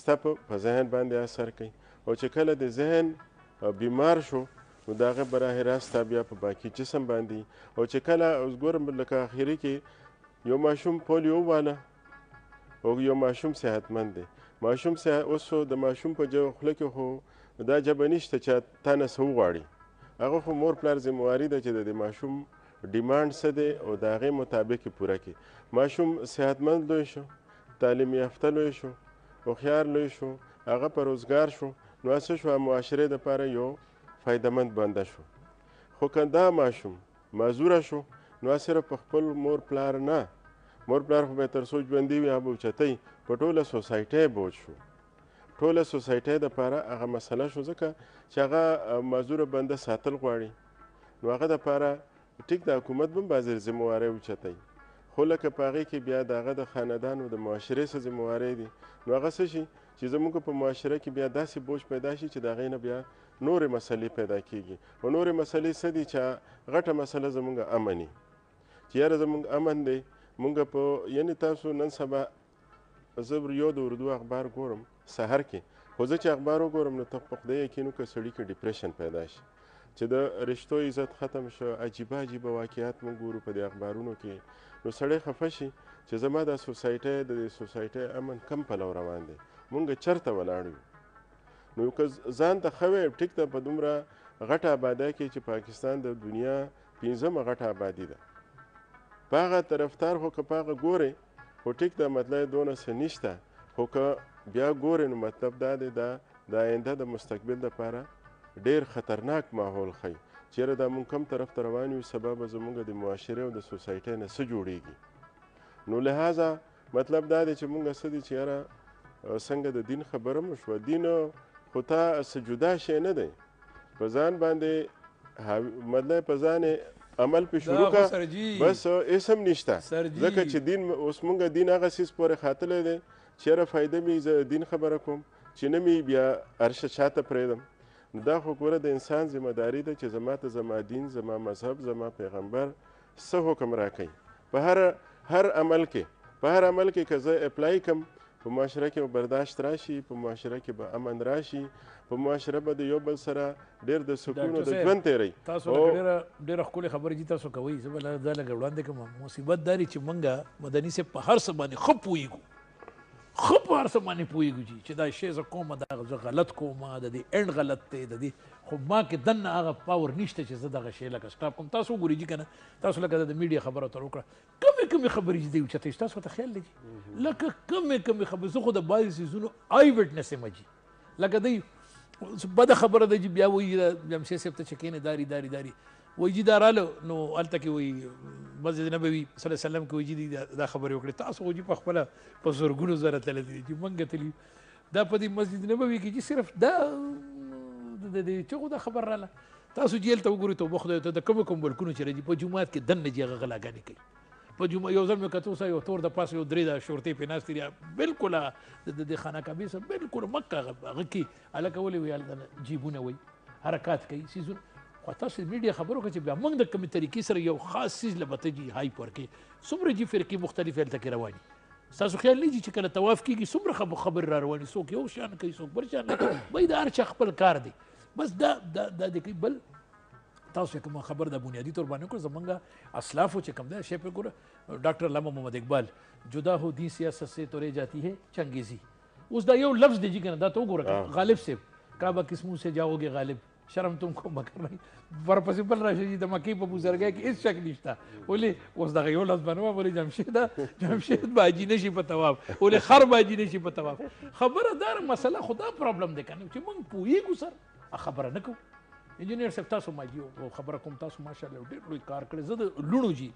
ستا په ذهن باندې اثر کوي او چې کله د ذهن بیمار شو نو دا غ براه راست بیا په باقی جسم باندې او چې کله اوس ګورم لکه اخیری کې یو ماشوم پولیو واله او یو ماشوم صحتمند دی ماشوم صحت اوس د ماشوم په جو خله کې خو دا جبه نشته چې تا نه سو غواړي هغه خو مور پلار ذمہواری ده چې د ماشوم ډیماند څه دی او د هغې مطابق پوره کړي ماشوم صحتمند لوی شو تعلیم یافته لوی شو هوښیار لوی شو هغه په روزګار شو نو څه شو معاشرې دپاره یو فایدهمند بنده شو خو که دا ماشوم معذوره شو نو صرف په خپل مور پلار نه مور پلار خو به تر څو ژوندي وي هغه به اوچتوي په ټوله سوسایټۍ بوج شو ټوله سوسایټۍ دپاره هغه مسله شو ځکه چې هغه معذوره بنده ساتل غواړي نو هغه دپاره ټیک د حکومت به هم بعضې ذمهوارۍ اوچتوي خو لکه په هغې کې بیا د هغه د خاندان او د معاشرې څه ذمهوارۍ دي نو هغه څه شي چې زموږ په معاشره کې بیا داسې بوج پیدا شي چې د هغې نه بیا نورې مسلې پیدا کیږي او نورې مسلې څه دي چې غټه مسله زمونږ امني چې یاره زمونږ امن دی مونږ په یعنی تاسو نن سبا زه یو د اردو اخبار ګورم سحر کې خو زه چې اخبار وګورم نو ته په خدای یقین وکړه سړي کې ډیپریشن پیدا شي چې د رشتو عزت ختم شو عجیبه عجیبه واقعیات موږ ګورو په دې اخبارونو کې نو سړی خفه شي چې زما دا سوسایټۍ د دې سوسایټۍ امن کم پلو روان دی مونږ چرته ولاړ یو نو که ځان ته ښه وی ټیک ده په دومره غټه آبادۍ کې چې پاکستان د دنیا پنځمه غټه آبادي ده په هغه طرفدار خو که په هغه ګورې خو ټیک ده مطلب دونه څه نشته خو که بیا ګورې نو مطلب دا دی دا د آینده د مستقبل دپاره ډیر خطرناک ماحول ښیي چیرې دا مونږ کم طرف ته روان یو سبا به زمونږ د معاشرې او د سوسایټۍ نه څه جوړیږي نو لهذا مطلب دا دی چې مونږ څه دي چې یاره څنګه د دین خبره مو شوه دین خو تا څه جدا شی نه دی په ځان باندې مطلب په ځان عمل په شروع کا بس اسم نشته ځکه چې دین اوس مونږ دین هغه سیس پورې خاتلې دی چیرې فائدې می دین خبره کوم چې نه می بیا ارشه چاته پرېدم دا خو ګوره د انسان ذمہ داری ده چې زما ته زما دین زما مذهب زما پیغمبر څه حکم راکوي په هر هر عمل کې په هر عمل کې که زه اپلای کوم په معاشره کې به برداشت راشي په معاشره کې به امن راشي په معاشره به د یو بل سره ډېر د سکون او د ژوند تیری تاسو ډېر ډېر خپل خبرې دي تاسو کوي زه بل دا لګ وړاندې کوم مصیبت داري چې مونږه مدني سه په هر څه باندې خپ ویګو خپ هر څه باندې پويګو چې دا شی زه کوم دا غلط کوم د دې اند غلط دی د دې خو ما کې دنه هغه پاور نشته چې زه دغه شی لکه سټاپ کوم تاسو ګوري جی کنه تاسو لکه د میډیا خبره تر وکړه کمی کمی خبرې چې دی چې تاسو تاسو ته خیال لګي لکه کمی کمی خبرې زه خو د بازي سيزونو آی وټنس ما جی لکه دی بد خبره ده چې بیا وایي جمشید صاحب ته چې کینې داری داری داری وایي جی دا رااله نو هلته کې وایي مسجد نبوي صلی الله علیه وسلم کې وایي جی دا خبرې وکړې تاسو خو جی په خپله په زرګونو زره تللي دي چې موږ تللي دا په دې مسجد نبوي کې چې صرف دا د دې چغو د خبر رااله تاسو جیل ته وګورئ ته بخدای ته د کوم کوم بلکونو چې راځي په جمعات کې دنه جګه غلاګانې کوي په جمعه یو ځل مې کتو سه یو تور د پاسه یو درې د شورتې په ناس تیریا بالکل د د خانه کبي سه بالکل مکه غکی الکه ولې ویل دنه جیبونه وي حرکت کوي سيزون خو تاسو میډیا خبرو کې چې بیا موږ د کوم طریقې سره یو خاص سیز لبته جی هاي پور کې څومره جی فرقې مختلفې تل کې رواني ستاسو خیال نه ځي چې کله طواف کېږي څومره خب خبرې را روانې څوک یو شان کوي څوک بل شان کوي وایي د هر چا خپل کار دی بس دا دا دا د کوي بل تاسو کوم خبر د بنیادی تور باندې کړ زمونږ اسلافو چې کوم ده شی په ګوره ډاکټر علامه محمد اقبال جدا هو دین سیاست سے تورے جاتی ہے چنگیزی اوس دا یو لفظ دی چې کنه دا ته وګوره غالب صاحب کعبه کس منہ سے جاؤ گے غالب شرم تم کوم بکر نه ورپسې بل راشي چې د مکې په بزرګۍ کې هیڅ شک نشته ولې اوس دغه یو لفظ بنوا ولې جمشید جمشید باجی نشي په تواب ولې خر باجی نشي په تواب خبره دار مسله خدا پرابلم دی کنه چې مونږ پوهیږو سر خبره نه کوو انجنیر صاحب تاسو ما جیو خبره کوم تاسو ماشاءالله ډېر لوی کار کړی زه د لونو جی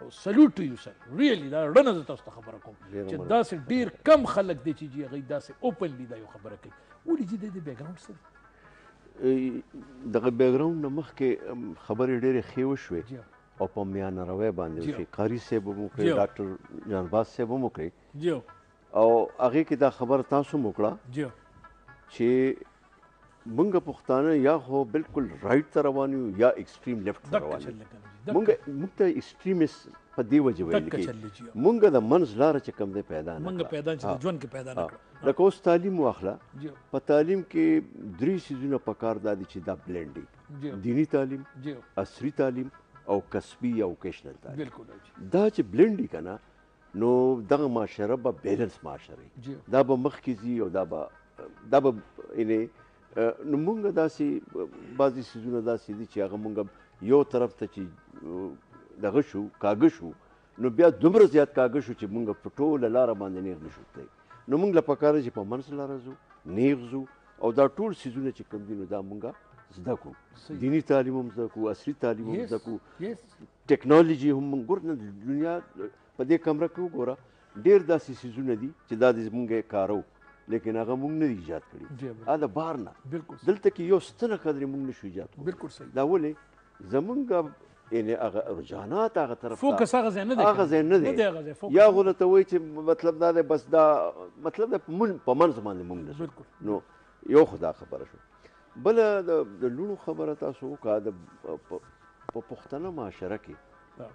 او سلوټ ټو یو سر ریلی دا رنه زه تاسو ته خبره کوم چې داسې ډیر کم خلک دي چې هغه داسې اوپنلی دا یو خبره کوي ولې چې د بیک ګراوند سره دغه بیک ګراوند نه مخکې خبرې ډېرې ښې وشوې او په میانه روی باندې وشي قاری صاحب هم وکړي ډاکټر جانباز صاحب هم وکړي او هغه کې دا خبر تاسو هم وکړه جی چې مونږ پښتانه یا خو بالکل رائټ ته روان یو یا ایکسټریم لیفټ ته روان یو مونږ مونږ ته ایکسټریمیست په دی وجه ویل کی مونږ د منځ لار چې کم دی پیدا نه مونږ پیدا چې ژوند کې پیدا نه لکه اوس تعلیم واخله په تعلیم کې درې سيزونه پکار دادي چې دا بلندینګ دینی تعلیم عصري تعلیم او کسبي او وکیشنل تعلیم دا چې بلندی کنه نو دغه معاشره به بیلنس معاشره وي دا به مخکې ځي او دا به دا به یعنې نو مونږ داسې بعضې څیزونه داسې دي چې هغه مونږ یو طرف ته چې دغه شو کاږه شو نو بیا دومره زیات کاږه شو چې مونږ په ټوله لاره باندې نیغ نشو تللی نو مونږ له پکاره چې په منځ لاره ځو نیغ ځو او دا ټول څیزونه چې کوم دي نو دا مونږ زده کو دینی تعلیم هم زده کو عصري تعلیم هم زده کو ټیکنالوژي هم مونږ ګور نه دنیا په دې کمره کې وګوره ډیر داسې سیزونه دي چې دا د مونږه کارو لیکن هغه مونږ نه ایجاد کړی دا د بار نه دلته کې یو ستنه قدر مونږ نشو ایجاد کړو بالکل صحیح دا ولې زمونږ یعنی هغه رجحانات هغه طرف فوکس هغه ځای نه دی هغه ځای نه دی یا غو ته وای چې مطلب دا دی بس دا مطلب دا مون په منځ باندې مونږ نو یو خدا خبره شو بله د د لوڼو خبره تاسو وکړه د په- په پښتنه معاشره کې دا.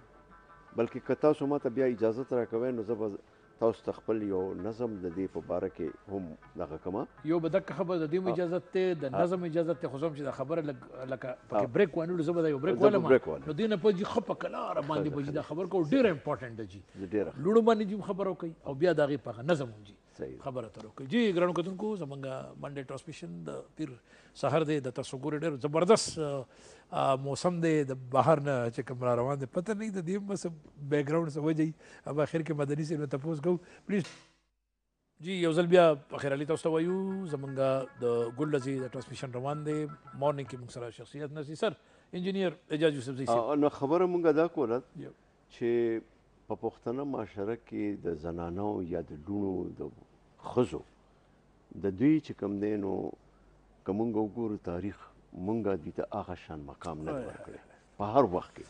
بلکې که تاسو ما ته بیا اجازه راکوي نو زه به تاسو ته خپل یو نظم د دې په باره کې هم دغه کومه یو به دغه خبره د دې اجازه ته د نظم اجازه ته خصوم چې د خبره لګ- لکه پکې بریک وانه زه به دا یو بریک زه به والم بریک والم. نو دینه په جی خپ کلار باندې به جی دا خبر کو ډیر امپورټنت دی جی ډیره لوړو باندې جی خبرو کوي او بیا دغه په نظم هم جی خبره تر وکړي جی ګرانو کتونکو زمونږ منډه ټرانسمیشن د پیر سحر دی د تاسو ګورې ډېر زبردست موسم دی د بهر نه چې کوم را روان دی پته نه د دې بس بیک ګراوند څه وجه اب اخر کې مدني سره تاسو کو پلیز جی یو ځل بیا په خیر علي تاسو وایو زمونږ د ګل لزی د ټرانسمیشن روان دی مورنینګ کې موږ سره شخصیت نسی سر انجنیر اعجاز یوسف زی نو خبره مونږه دا کوله چې په پښتنه معاشره کې د زنانو یا د لونو د خزو د دوی چې کم دینو کومنګ وګورو تاریخ مونږه دي ته هغه شان مقام نه ورکړي په هر وخت کې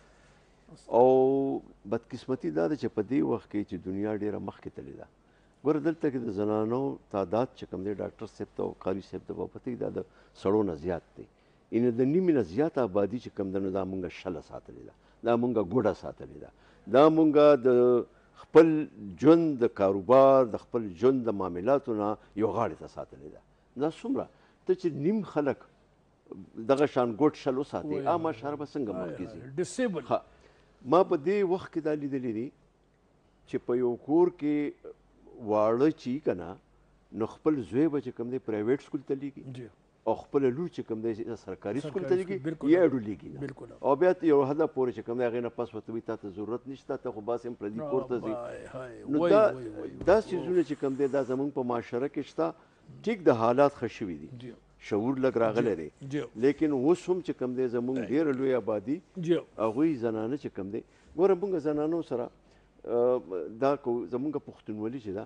او بدقسمتي دا ده چې په دې وخت کې چې دنیا ډیره مخکې تللې ده ګور دلته کې د زنانو تعداد چې کم دی ډاکټر صاحب ته او قاری صاحب ته په پتی دا د سړو نه زیات دی یعنې د نیمې نه زیاته آبادي چې کوم ده نو دا مونږ شله ساتلې ده، دا مونږ ګوډه ساتلې ده، دا مونږ د خپل ژوند د کاروبار، د خپل ژوند د معاملاتو نه یو غاړې ته ساتلې ده. دا څومره؟ ته چې نیم خلک دغه شان ګوډ شل وساتې، وایه عامه شهر به څنګه وایه مخکې ځي؟ ډسیبل ها ما په دې وخت کې دا لیدلي دي چې په یو کور کې واړه چې وي که نه نو خپل زوی به چې کوم دی پرایویټ سکول ته لیږي، جی او خپله لور چې کوم دی یا سرکاري سکول ته لېږي یا یې ډولېږي نه او بیا ته یو حده پورې چې کوم دی هغې نه پس ورته وایي تا ته ضرورت نشته ته خو بس هم پردي کور ته ځې نو دا دا څیزونه چې کوم دی دا زمونږ په معاشره کې شته ټیک د حالات ښه شوي دي شعور لګ راغلی دی لیکن اوس هم چې کم دی زمونږ ډېره لوی آبادي هغوی زنانه چې کم دی ګوره مونږ زنانو سره دا کو زمونږ پښتونولي چې ده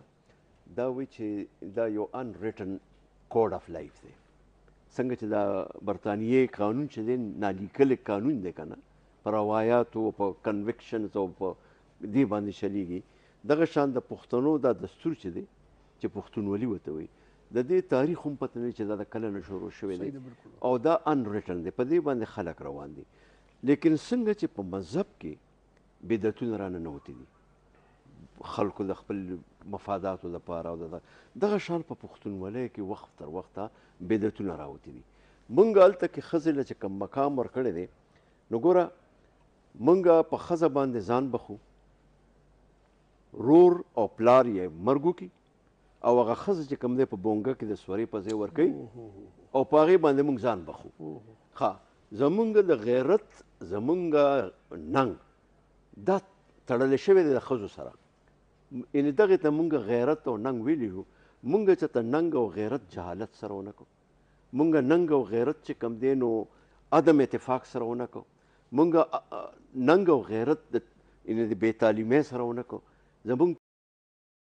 دا وی چې دا یو ان ریټن کوډ اف لایف دی څنګه چې دا برتانیې قانون چې دی نالیکل قانون دی کنه پر روایت او په کنویکشنز او په دې باندې چلیږي دغه شان د پښتنو دا دستور چې دی چې پښتونولي وته وي د دې تاریخ هم پته نه چې دا د کله نه شروع شوی دی او دا ان ریټن دی په دې باندې خلک روان دي لیکن څنګه چې په مذهب کې بدعتونه رانه نوتي دي خلکو د خپل مفاداتو د پاره او د دغه شان په پښتونولۍ کې وخت تر وخته بدعتونه راوتي دي مونږ هلته کې ښځې له چې کوم مقام ورکړی دی نو ګوره مونږ په ښځه باندې ځان بخو رور او پلار یې مرګو کی او هغه خزه چې کوم دی په بونګه کې د سورې په ځای ورکوي او په هغې باندې موږ ځان بخو ښه زمونږ د غیرت زمونږ ننګ دا تړلی شوی دی د ښځو سره یعنې دغې ته موږ غیرت او ننګ ویلی یو موږ چې ته ننګ او غیرت جهالت سره ونه کړو موږ ننګ او غیرت چې کوم دی نو عدم اتفاق سره ونه کړو موږ ننګ او غیرت د یعنې د بې تعلیمۍ سره ونه کړو زمونږ